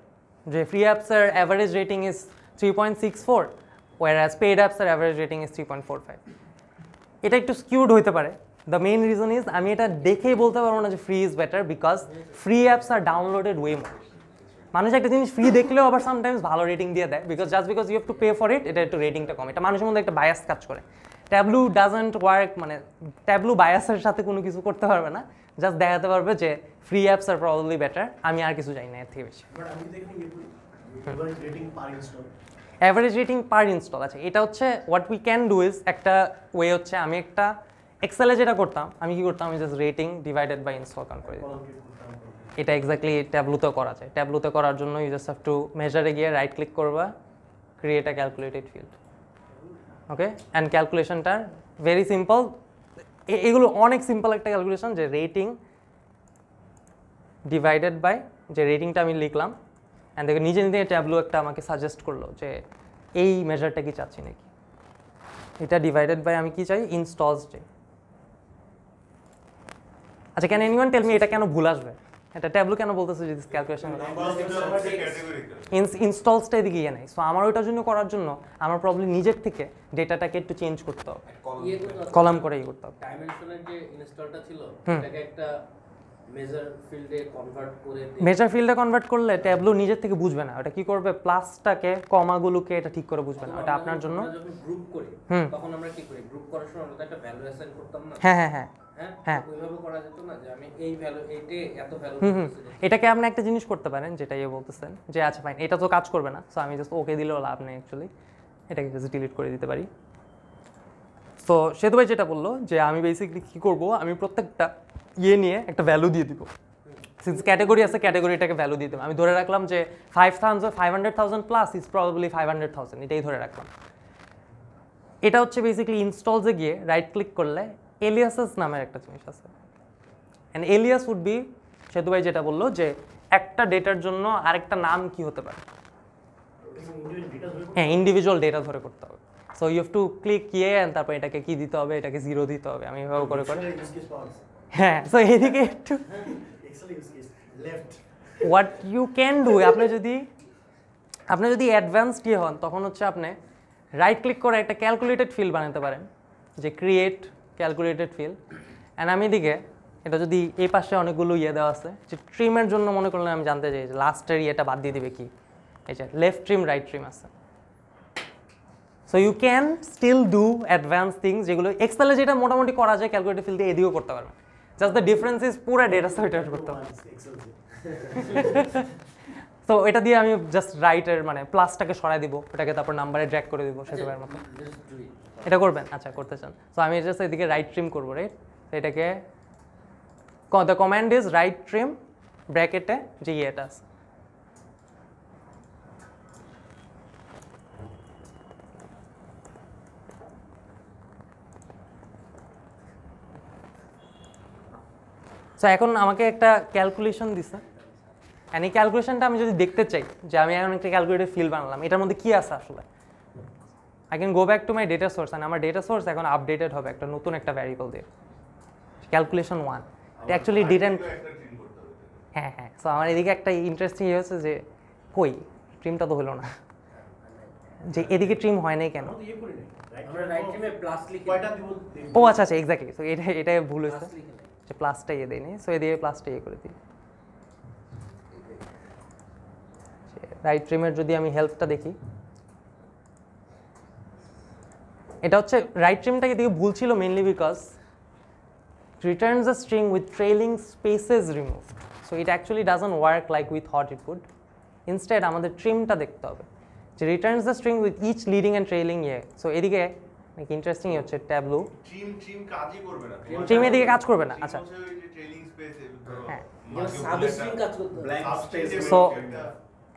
যে ফ্রি অ্যাপসের average rating is three point six four অ্যাপসের average rating is three point four five এটা একটু স্কিউড হতে পারে। দ্য মেইন রিজন ইজ আমি এটা দেখেই বলতে পারব না যে free is better because free apps are downloaded way more মানুষ একটা জিনিস ফ্রি দেখলেও আবার সামটাইমস ভালো রেটিং দিয়ে দেয় because just because you have to pay for it এটা একটু রেটিংটা কম। এটা মানুষের মধ্যে একটা বায়াস কাজ করে। ট্যাবলু ডাজেন্ট ওয়ার্ক মানে ট্যাবলু বায়াসের সাথে কোনো কিছু করতে পারবে না। জাস্ট দেখাতে পারবে যে free apps are probably better আমি আর কিছু জানি না, এর থেকে বেশি। অ্যাভারেজ রেটিং পার ইনস্টল আছে। এটা হচ্ছে what we can do is একটা ওয়ে হচ্ছে আমি একটা এক্সেলে যেটা করতাম, আমি কি করতাম? আমি just rating divided by install count করে দিতাম। এটা এক্স্যাক্টলি ট্যাবলুতে করা যায়। ট্যাবলুতে করার জন্য ইউ জাস্ট হ্যাভ টু মেজারে গিয়ে রাইট ক্লিক করবা create a calculated field okay and ক্যালকুলেশনটার very simple এগুলো অনেক সিম্পল একটা ক্যালকুলেশন যে রেটিং ডিভাইডেড বাই যে রেটিংটা আমি লিখলাম অ্যান্ড দেখে নিজে নিজে ট্যাবলু একটা আমাকে সাজেস্ট করল যে এই মেজারটা কি চাচ্ছি নাকি? এটা ডিভাইডেড বাই আমি কি চাই? ইনস্টলস চাই আচ্ছা ক্যান এনিওয়ান টেল মি এটা কেন ভুল আসবে? এটা ট্যাবলু কেন বলতেছে যদি ক্যালকুলেশন ইনস্টলসটা এদিকে ইয়ে নাই। সো আমার ওইটার জন্য করার জন্য আমার প্রবলেম নিজের থেকে ডেটাটাকে একটু চেঞ্জ করতে হবে। করতে হবে। কলাম করে ইয়ে করতে হবে। ডাইমেনশনের যে ইনস্টলটা ছিল এটাকে একটা মেজার ফিল্ডে কনভার্ট করে মেজার ফিল্ডে কনভার্ট করলে ট্যাবলু নিজের থেকে বুঝবে না। ওটা কি করবে? প্লাসটাকে কমাগুলোকে এটা ঠিক করে বুঝবে না। ওটা আপনার জন্য যখন গ্রুপ করি। তখন আমরা কি করি? গ্রুপ করার সময় আমরা একটা ভ্যালু অ্যাসাইন করতাম না? হ্যাঁ হ্যাঁ হ্যাঁ। হ্যাঁ? হ্যাঁ। করা যেত না যে আমি এই ভ্যালু এইটে এত ভ্যালু হুম হুম। এটাকে আপনি একটা জিনিস করতে পারেন যেটা ইয়ে বলতেছেন যে আচ্ছা ফাইন এটা তো কাজ করবে না। সো আমি জাস্ট ওকে দিলেও লাভ নেই অ্যাকচুয়ালি এটাকে জাস্ট ডিলিট করে দিতে পারি। তো সেতু ভাই যেটা বলল যে আমি বেসিকলি কী করব? আমি প্রত্যেকটা ইয়ে নিয়ে একটা ভ্যালু দিয়ে দিব। সিন্স ক্যাটাগরি আছে ক্যাটাগরিটাকে ভ্যালু দিয়ে দেবো। আমি ধরে রাখলাম যে five thousand five hundred thousand plus is probably five hundred thousand এটাই ধরে রাখলাম। এটা হচ্ছে বেসিক্যালি ইনস্টলসে গিয়ে রাইট ক্লিক করলে এলিয়াসেস নামের একটা জিনিস আছে। অ্যান্ড এলিয়াস উড বি সেতু ভাই যেটা বলল যে একটা ডেটার জন্য আরেকটা নাম কি হতে পারে? হ্যাঁ ইন্ডিভিজুয়াল ডেটা ধরে করতে হবে। So you have to click ইয়ে তারপর এটাকে কি দিতে হবে? এটাকে জিরো দিতে হবে। আমি এভাবে করে করে হ্যাঁ সো এদিকে একটু। হোয়াট ইউ ক্যান ডু আপনি যদি আপনি যদি অ্যাডভান্সড ইয়ে হন, তখন হচ্ছে আপনি রাইট ক্লিক করে একটা ক্যালকুলেটেড ফিল বানাতে পারেন, যে ক্রিয়েট ক্যালকুলেটেড ফিল অ্যান্ড আমি এদিকে, এটা যদি এই পাশে অনেকগুলো ইয়ে দেওয়া আছে, যে ট্রিমের জন্য মনে করলে আমি জানতে চাই যে লাস্টের ইয়েটা বাদ দিয়ে দিবে কি? এই যে লেফট ট্রিম রাইট ট্রিম আছে। So you can still do advance things যেগুলো এক্সেলে যেটা মোটামুটি করা যায় ক্যালকুলেটর ফিল্ডে এদিকেও করতে পারবেন। জাস্ট দ্য ডিফারেন্স ইজ পুরো ডেটা সেট করতে হবে। তো এটা দিয়ে আমি জাস্ট রাইটের মানে প্লাসটাকে সরাই দিব ওটাকে তারপর নাম্বারে ড্র্যাগ করে দিব সেসবের মতো. এটা করবেন? আচ্ছা করতে চান। তো আমি জাস্ট এদিকে রাইট ট্রিম করব রাইট এটাকে the command is right trim ব্র্যাকেটে যে ইয়েটা আছে। সো এখন আমাকে একটা ক্যালকুলেশন দিছে। অ্যান্ড এই ক্যালকুলেশনটা আমি যদি দেখতে চাই যে আমি এখন একটা ক্যালকুলেটর ফিল বানালাম এটার মধ্যে কি আছে আসলে? I can go back to my data source and আমার ডেটা সোর্স এখন আপডেটেড হবে একটা নতুন একটা ভ্যারিয়েবল দিয়ে। ক্যালকুলেশন ওয়ান এটা অ্যাকচুয়ালি হবে। হ্যাঁ হ্যাঁ। সো আমার এদিকে একটা ইন্টারেস্টিং ইয়ে হচ্ছে যে কই? ট্রিমটা তো হলো না। যে এদিকে ট্রিম হয় নাই কেন? ইয়ে করি নাই right? আমরা রাইট টিমে প্লাস লিখে কয়টা দিব? ও আচ্ছা আচ্ছা এক্স্যাক্টলি সো এটা এটাই ভুল হয়েছে। প্লাসটা ইয়ে দেয়নি সো এদিকে প্লাসটা ইয়ে করে দিই। রাইট রিমের যদি আমি হেল্পটা দেখি। এটা হচ্ছে রাইট রিমটাকে দিকে ভুল ছিল mainly because returns a string with trailing spaces remove so it actually doesn't work like with hot it would instead আমাদের ট্রিমটা দেখতে হবে। যে returns the string with each leading and trailing ইয়ে সো এদিকে নাকি ইন্টারেস্টিং হচ্ছে ট্যাবলু ট্রিম ট্রিম কাজই করবে না। ট্রিম এদিকে কাজ করবে না আচ্ছা। ট্রেলিং স্পেস হ্যাঁ। সাবস্ট্রিং কাজ করতে হবে। Blank space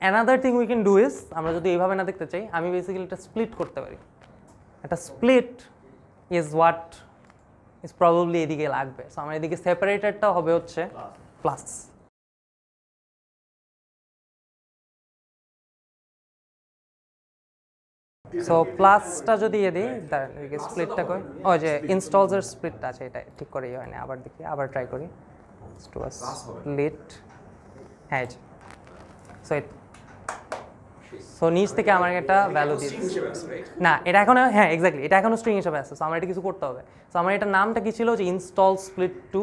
another thing we can do is আমরা যদি এইভাবে না দেখতে চাই আমি বেসিক্যালি একটা স্প্লিট করতে পারি। একটা split is what is probably এদিকে লাগবে। সো আমার এদিকে সেপারেটারটা হবে হচ্ছে প্লাস সো প্লাসটা যদি এ দিই স্প্লিটটা করি ও, যে ইনস্টলসের স্প্লিটটা আছে, এটা ঠিক করে ইয়ে হয় না, আবার দেখি, আবার ট্রাই করি। টু স্প্লিট হ্যাঁ সো সো নিচ থেকে আমার একটা ভ্যালু দিয়ে না, এটা এখনও হ্যাঁ এক্স্যাক্টলি এটা এখনও স্ট্রিং হিসেবে আছে সো আমার এটা কিছু করতে হবে। সো আমার এটা নামটা কি ছিল? যে ইনস্টল স্প্লিট টু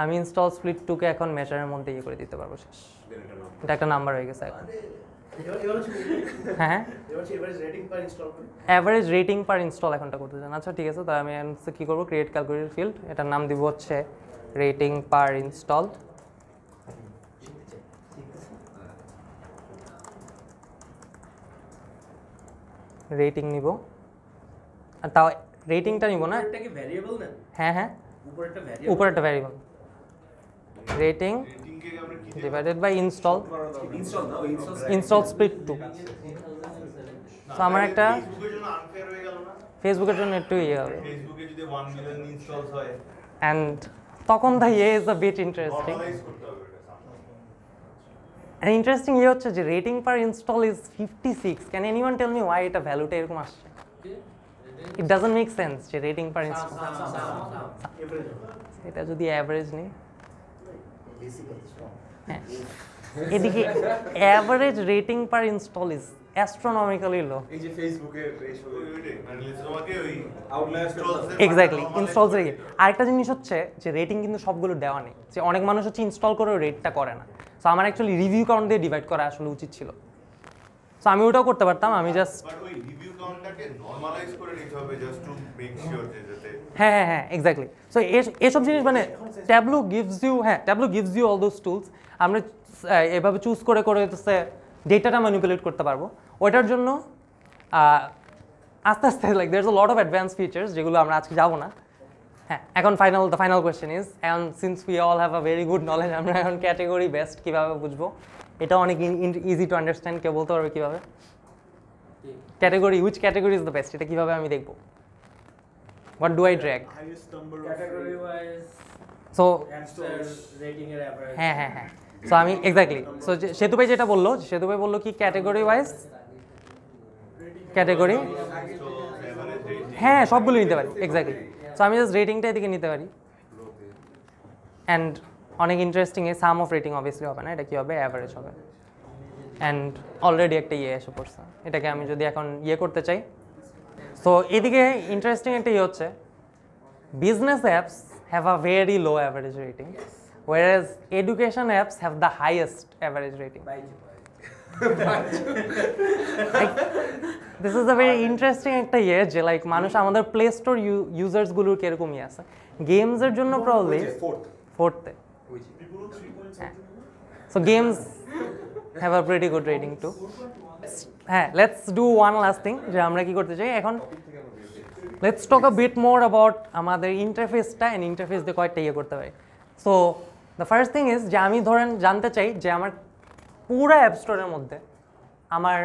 আমি ইনস্টল স্প্লিট টুকে এখন মেজারের মধ্যে ইয়ে করে দিতে পারব, শেষ। এটা একটা নাম্বার হয়ে গেছে এখন। হ্যাঁ হ্যাঁ। এবার হচ্ছে এভারেজ রেটিং পার ইনস্টল করি। অ্যাভারেজ রেটিং পার ইনস্টল এখনটা করতে চান আচ্ছা ঠিক আছে তাহলে আমি কি করব? ক্রিয়েট ক্যালকুলেটর ফিল্ড এটার নাম দিব হচ্ছে রেটিং পার ইনস্টল রেটিং নিব। আর তাও রেটিংটা নিব না? হ্যাঁ হ্যাঁ। উপরে একটা variable rating divided by install install split two তো আমার একটা ফেসবুকের জন্য একটু ইয়ে হবে। ফেসবুকে যদি 1 মিলিয়ন ইনস্টলস অ্যান্ড তখন দ্য ইয়ে is the bit interesting and interesting ইয়ে হচ্ছে যে rating per install is fifty six can anyone tell me why এটা ভ্যালুটা এরকম আসছে? ইট ডাজন্ট মেক সেন্স যে রেটিং পার ইনস্টল এটা যদি অ্যাভারেজ নিই। হ্যাঁ। এদিকে average rating per install is astronomically low এই যে এর এক্স্যাক্টলি ইনস্টলস করতে আরেকটা জিনিস হচ্ছে যে রেটিং কিন্তু সবগুলো দেওয়া নেই। যে অনেক মানুষ হচ্ছে ইনস্টল করে রেটটা করে না। সো আমার অ্যাকচুয়ালি রিভিউ কাউন্ট দিয়ে ডিভাইড করা আসলে উচিত ছিল। সো আমি ওটাও করতে পারতাম আমি জাস্ট হ্যাঁ হ্যাঁ হ্যাঁ এক্স্যাক্টলি সো এসব জিনিস মানে ট্যাবলু গিভস ইউ হ্যাঁ Tableau gives you all those tools আমরা এভাবে চুজ করে করে ডেটাটা ম্যানিপুলেট করতে পারব। ওইটার জন্য আস্তে আস্তে like is lot of advance features যেগুলো আমরা আজকে যাব না। হ্যাঁ এখন final the final question is এখন since we all have a very good knowledge আমরা এখন ক্যাটেগরি বেস্ট কীভাবে বুঝব? এটা অনেক ইজি টু আন্ডারস্ট্যান্ড কেউ বলতে পারবে কীভাবে? Category which category is the best এটা কীভাবে আমি দেখব? What do I drag so হ্যাঁ হ্যাঁ হ্যাঁ। সো আমি এক্স্যাক্টলি সো সেতু ভাই যেটা বলল সেতু ভাই বলল কি ক্যাটেগরি ওয়াইজ ক্যাটেগরি হ্যাঁ সবগুলো নিতে পারি। এক্স্যাক্টলি সো আমি জাস্ট রেটিংটা এদিকে নিতে পারি। অ্যান্ড অনেক interesting a sum of rating obviously হবে না। এটা কি হবে? অ্যাভারেজ হবে। অ্যান্ড অলরেডি একটা ইয়ে এসে পড়ছে। এটাকে আমি যদি এখন ইয়ে করতে চাই। সো এদিকে ইন্টারেস্টিং একটা ইয়ে হচ্ছে business apps have a very low average rating whereas education apps have the highest average rating. By like, this is a very interesting একটা ইয়ে যে লাইক মানুষ আমাদের প্লে স্টোর ইউজার্সগুলোর কিরকমই আছে। গেমসের জন্য probably fourth ফোর্থে so games have a pretty good rating too হ্যাঁ let's do one last thing যে আমরা কি করতে চাই? এখন let's talk a bit more about আমাদের ইন্টারফেসটা অ্যান্ড ইন্টারফেস দিয়ে কয়েকটা ইয়ে করতে পারি so the first thing is যে আমি ধরেন জানতে চাই যে আমার পুরো অ্যাপ স্টোরের মধ্যে আমার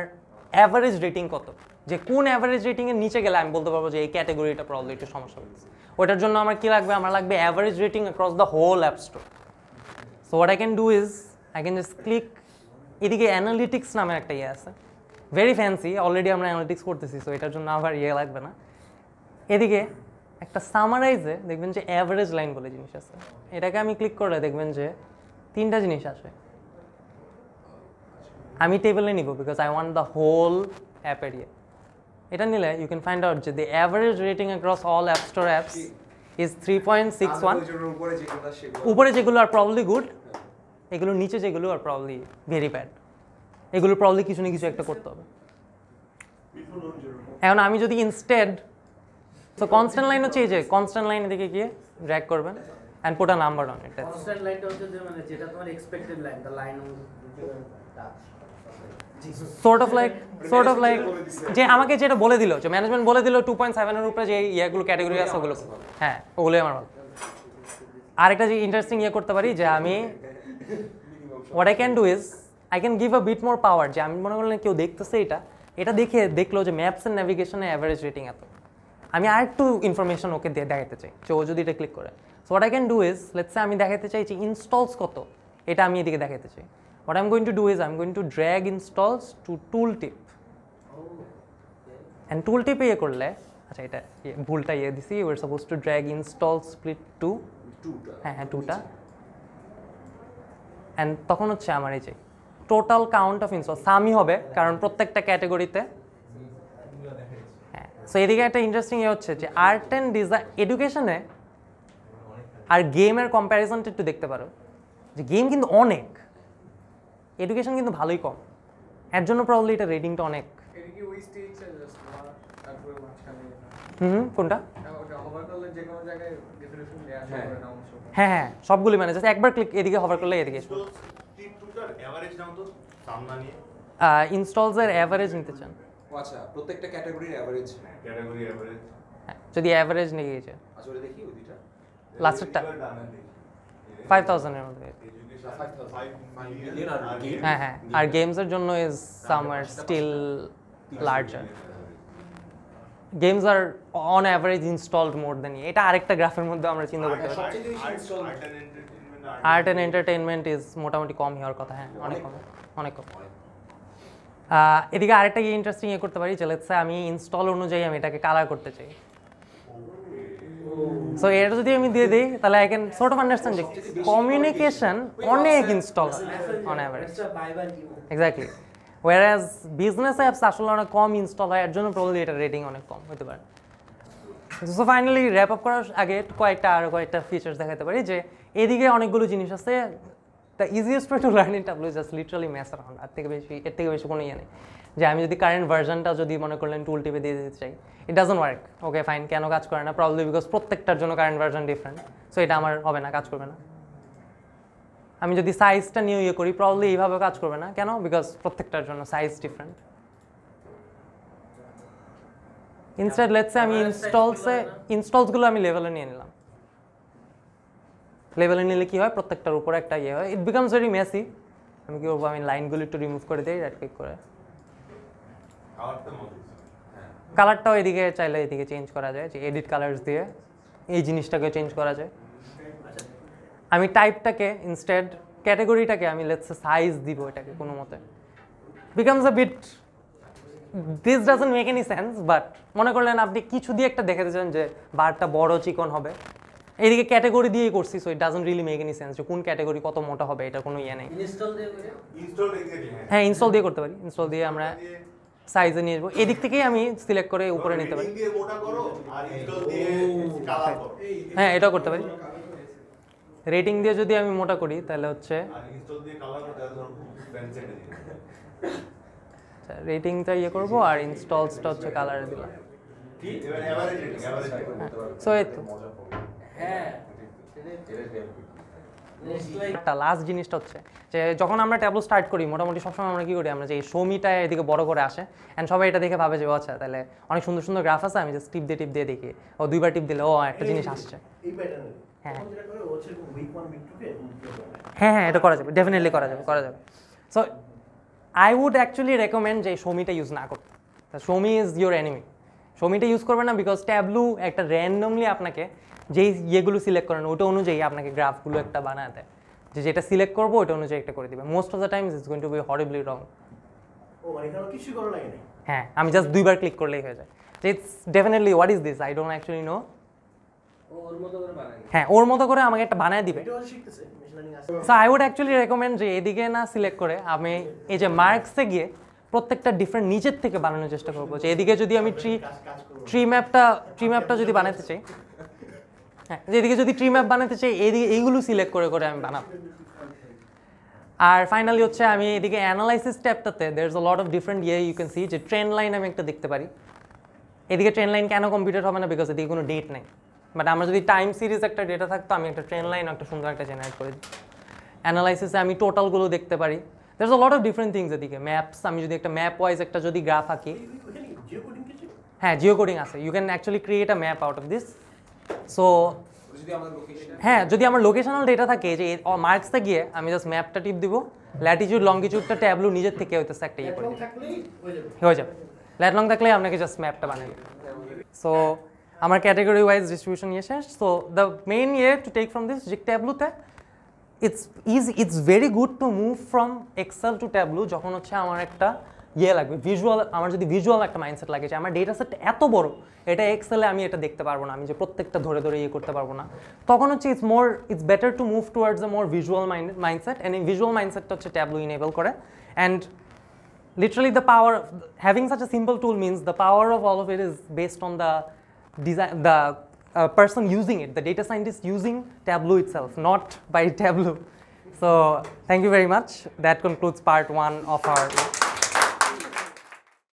অ্যাভারেজ রেটিং কত? যে কোন অ্যাভারেজ রেটিংয়ের নিচে গেলে আমি বলতে পারব যে এই ক্যাটাগরিটা প্রবলেম একটু সমস্যা হচ্ছে। ওটার জন্য আমার কি লাগবে? আমার লাগবে average rating across the whole app store so what I can do is I can just click এদিকে অ্যানালিটিক্স নামের একটা ইয়ে আছে। ভেরি ফ্যান্সি অলরেডি আমরা অ্যানালিটিক্স করতেছি সো এটার জন্য আবার ইয়ে লাগবে না। এদিকে একটা সামারাইজে দেখবেন যে অ্যাভারেজ লাইন বলে জিনিস আছে। এটাকে আমি ক্লিক করলে দেখবেন যে তিনটা জিনিস আসে। আমি টেবিলে নিব because I want the whole app area এটা নিলে ইউ ক্যান ফাইন্ড আউট যে the average rating across all app store apps is three point six one উপরে যেগুলো উপরে যেগুলো আর প্রবলি গুড এগুলোর নিচে যেগুলো আর প্রবলি ভেরি ব্যাড এগুলো প্রবলি কিছু না কিছু একটা করতে হবে। এখন আমি যদি ইনস্টেড সো কনস্ট্যান্ট লাইন হচ্ছে এই যে কনস্ট্যান্ট লাইনের দিকে গিয়ে ড্র্যাগ করবেন and put a number on এটা কনস্ট্যান্ট লাইনটা হচ্ছে যে মানে যেটা তোমার expected line the line sort of like sort of like যে আমাকে যেটা বলে দিল যে ম্যানেজমেন্ট বলে দিল টু পয়েন্ট সেভেনের উপরে যে ইয়েগুলো ক্যাটাগরি আছে ওগুলো। হ্যাঁ ওগুলোই আমার ভালো। আরেকটা যে ইন্টারেস্টিং ইয়ে করতে পারি যে আমি what I can do is I can give a bit more power যে আমি মনে করলেন কেউ দেখতেছে এটা এটা দেখে দেখল যে ম্যাপস অ্যান্ড ন্যাভিগেশনে অ্যাভারেজ রেটিং এত। আমি আর একটু ইনফরমেশন ওকে দিয়ে দেখাতে চাই যে ও যদি এটা ক্লিক করে। So what I can do is let's say আমি দেখাতে চাই যে ইনস্টলস কত এটা আমি এদিকে দেখাতে চাই। What I am going to do is I am going to drag installs to tool tip and tool টিপে ইয়ে করলে আচ্ছা এটা ইয়ে, ভুলটা ইয়ে দিছি or suppose to drag install split to হ্যাঁ হ্যাঁ টুটা অ্যান্ড তখন হচ্ছে আমার এই যে টোটাল কাউন্ট অফ ইনস্টল সামই হবে কারণ প্রত্যেকটা ক্যাটাগরিতে হ্যাঁ সো এদিকে একটা ইন্টারেস্টিং ইয়ে হচ্ছে যে আর্ট অ্যান্ড ডিজাইন এডুকেশনে আর গেমের কম্প্যারিজনটা একটু দেখতে পারো। যে গেম কিন্তু অনেক এডুকেশন কিন্তু ভালোই কম। এর জন্য প্রবলি এটা রেটিংটা অনেক। হুম, কোনটা? হ্যাঁ। হ্যাঁ সবগুলি মানে জাস্ট একবার ক্লিক এদিকে হভার করলে এদিকে আসবে টিপ টুটার এভারেজ নাও তো সামনা নিয়ে ইনস্টলসের অ্যাভারেজ নিতে চান। আচ্ছা প্রত্যেকটা ক্যাটাগরির অ্যাভারেজ ক্যাটাগরি এভারেজ হ্যাঁ যদি অ্যাভারেজ নিয়ে গিয়েছে। আচ্ছা ওটা দেখি ওই দুইটা। লাস্টেরটা ফাইভ থাউজেন্ডের মধ্যে? হ্যাঁ হ্যাঁ আর গেমসের জন্য is summer still larger games R on average installed more than এটা আরেকটা গ্রাফের মধ্যে আমরা চিন্তা করতে পারি। আর্ট অ্যান্ড এন্টারটেনমেন্ট ইজ মোটামুটি কম হওয়ার কথা হ্যাঁ অনেক কম অনেক কম। এদিকে আরেকটা ইন্টারেস্টিং ইয়ে করতে পারি যে লেটসে আমি ইনস্টল অনুযায়ী আমি এটাকে কালার করতে চাই। সো এটা যদি আমি দিয়ে দিই তাহলে I can sort of understand যে কমিউনিকেশন অনেক install on average Viber exactly whereas business apps আসলে অনেক কম ইনস্টল হয়, এর জন্য প্রবলি এটা রেটিং অনেক কম হতে পারে। সো ফাইনালি র্যাপ আপ করার আগে কয়েকটা আরও কয়েকটা ফিচার্স দেখাতে পারি যে এদিকে অনেকগুলো জিনিস আছে। The easiest way to learn in Tableau just literally mess around আর থেকে বেশি, এর থেকে বেশি কোনো ইয়ে নেই। যে আমি যদি কারেন্ট ভার্জনটা যদি মনে করলেন টুল টিপে দিয়ে দিতে চাই it doesn't work okay fine কেন কাজ করে না? প্রবলি বিকজ প্রত্যেকটার জন্য কারেন্ট ভার্জন ডিফারেন্ট সো এটা আমার হবে না, কাজ করবে না। আমি যদি সাইজটা নিয়ে ইয়ে করি প্রবলি এইভাবে কাজ করবে না। কেন? বিকজ প্রত্যেকটার জন্য সাইজ ডিফারেন্ট ইনস্টেড লেটসে আমি ইনস্টলসে ইনস্টলসগুলো আমি লেভেলে নিয়ে নিলাম। লেভেলে নিলে কি হয়? প্রত্যেকটার উপরে একটা ইয়ে হয়। ইট বিকামস ভেরি মেসি আমি কি করব আমি লাইনগুলো একটু রিমুভ করে দিই রাইট ক্লিক করে। কালারটাও এদিকে চাইলে এদিকে চেঞ্জ করা যায় যে এডিট কালার্স দিয়ে। এই জিনিসটাকে চেঞ্জ করা যায়। আমি টাইপটাকে ইনস্টেড ক্যাটাগরিটাকে আমি লেটসে সাইজ দিব এটাকে কোনো মতে। Becomes a bit this doesn't make any sense but মনে করলেন আপনি কিছু দিয়ে একটা দেখাতে চান যে বারটা বড় চিকন হবে। এইদিকে ক্যাটাগরি দিয়েই করছি so it doesn't really make any sense যে কোন ক্যাটাগরি কত মোটা হবে এটা কোনো ইয়ে নেই। ইনস্টল দিয়ে করে? ইনস্টল হ্যাঁ। হ্যাঁ ইনস্টল দিয়ে করতে পারি। ইনস্টল দিয়ে আমরা সাইজে নিয়ে আসব এদিক থেকেই আমি সিলেক্ট করে উপরে নিতে পারি। Reading দিয়ে মোটা করো আর ইনস্টল দিয়ে কালার করো। হ্যাঁ এটাও করতে পারি। রেটিং দিয়ে যদি আমি মোটা করি তাহলে হচ্ছে আচ্ছা রেটিংটা ইয়ে করব আর ইনস্টলসটা হচ্ছে কালারে দিলাম। সো এই তো। হ্যাঁ। একটা লাস্ট জিনিসটা হচ্ছে যে যখন আমরা ট্যাবলো স্টার্ট করি মোটামুটি সবসময় আমরা কী করি আমরা যে সৌমিটা এদিকে বড় করে আসে অ্যান্ড সবাই এটা দেখে ভাবে যে ও আচ্ছা তাহলে অনেক সুন্দর সুন্দর গ্রাফ আছে আমি যে টিপ দিয়ে টিপ দিয়ে দেখি। ও দুইবার টিপ দিলে ও একটা জিনিস আসছে। এই হ্যাঁ। হ্যাঁ হ্যাঁ এটা করা যাবে ডেফিনেটলি করা যাবে করা যাবে। So I would actually recommend যে সৌমিটা ইউজ না করতে। Show me is your enemy সৌমিটা use করবে না বিকজ ট্যাবলু একটা র্যান্ডমলি আপনাকে যেই ইয়েগুলো সিলেক্ট করেন ওটা অনুযায়ী আপনাকে গ্রাফগুলো একটা বানায় দেয়। যে যেটা সিলেক্ট করব ওটা অনুযায়ী একটা করে দিবে। Most of the times it's going to be horribly wrong হ্যাঁ আমি জাস্ট দুইবার ক্লিক করলেই হয়ে যায়। It's definitely what is this I don't actually know ও ওর মতো করে বানাই হ্যাঁ ওর মতো করে আমাকে একটা বানায় দিবে। এটা শিখতেছে মেশিন লার্নিং আছে। So I would actually recommend যে এদিকে না সিলেক্ট করে আমি এই যে মার্কসে গিয়ে প্রত্যেকটা ডিফারেন্ট নিচের থেকে বানানোর চেষ্টা করব। যে এদিকে যদি আমি ট্রি ট্রি ম্যাপটা ট্রি ম্যাপটা যদি বানাতে চাই। হ্যাঁ যে এদিকে যদি ট্রি ম্যাপ বানাতে চাই এদিকে এইগুলো সিলেক্ট করে করে আমি বানাবো। আর ফাইনালি হচ্ছে আমি এদিকে analysis ট্যাবটাতে there is a lot of different ইয়ে ইউ ক্যান সি যে ট্রেন লাইন আমি একটা দেখতে পারি। এদিকে ট্রেন লাইন কেন কম্পিউটার হবে না বিকজ এদিকে কোনো ডেট নেই। বাট আমার যদি টাইম সিরিজ একটা ডেটা থাকতো আমি একটা ট্রেন লাইন একটা সুন্দর একটা জেনারেট করে দিই অ্যানালাইসিসে আমি টোটালগুলো দেখতে পারি। Is a lot of different things এদিকে। ম্যাপস আমি যদি একটা ম্যাপ ওয়াইজ একটা যদি গ্রাফ আঁকি। হ্যাঁ জিও কোডিং আছে you can actually create a map out of this so হ্যাঁ যদি আমার লোকেশনাল ডেটা থাকে যে মার্কসতে গিয়ে আমি জাস্ট ম্যাপটা টিপ দিব। ল্যাটিটিউড লঙ্গিটিউডটা ট্যাবলু নিজের থেকে হইতেছে একটা ইয়ে করে হয়ে যাবে। ল্যাট লং থাকলে আপনাকে জাস্ট ম্যাপটা বানিয়ে দিবে। সো আমার ক্যাটাগরি ওয়াইজ ডিস্ট্রিবিউশন ইয়ে শেষ। সো দ্য মেইন ইয়ে টু টেক ফ্রম দিস যে ট্যাবলুতে it's is it's very good to move from Excel to Tableau যখন হচ্ছে আমার একটা ইয়ে লাগবে। ভিজুয়াল আমার যদি ভিজুয়াল একটা মাইন্ডসেট লাগে যে আমার ডেটা সেট এত বড়, এটা এক্সেলে আমি এটা দেখতে পারব না, আমি যে প্রত্যেকটা ধরে ধরে ইয়ে করতে পারব না। তখন হচ্ছে it's more it's better to move towards a more visual mind mindset and এই ভিজুয়াল মাইন্ডসেটটা হচ্ছে ট্যাবলু ইনেবল করে। And literally the power, having such a simple tool means the power of all of it is based on the design the uh, person using it the data scientist using tableau itself not by tableau. So thank you very much. That concludes part one of our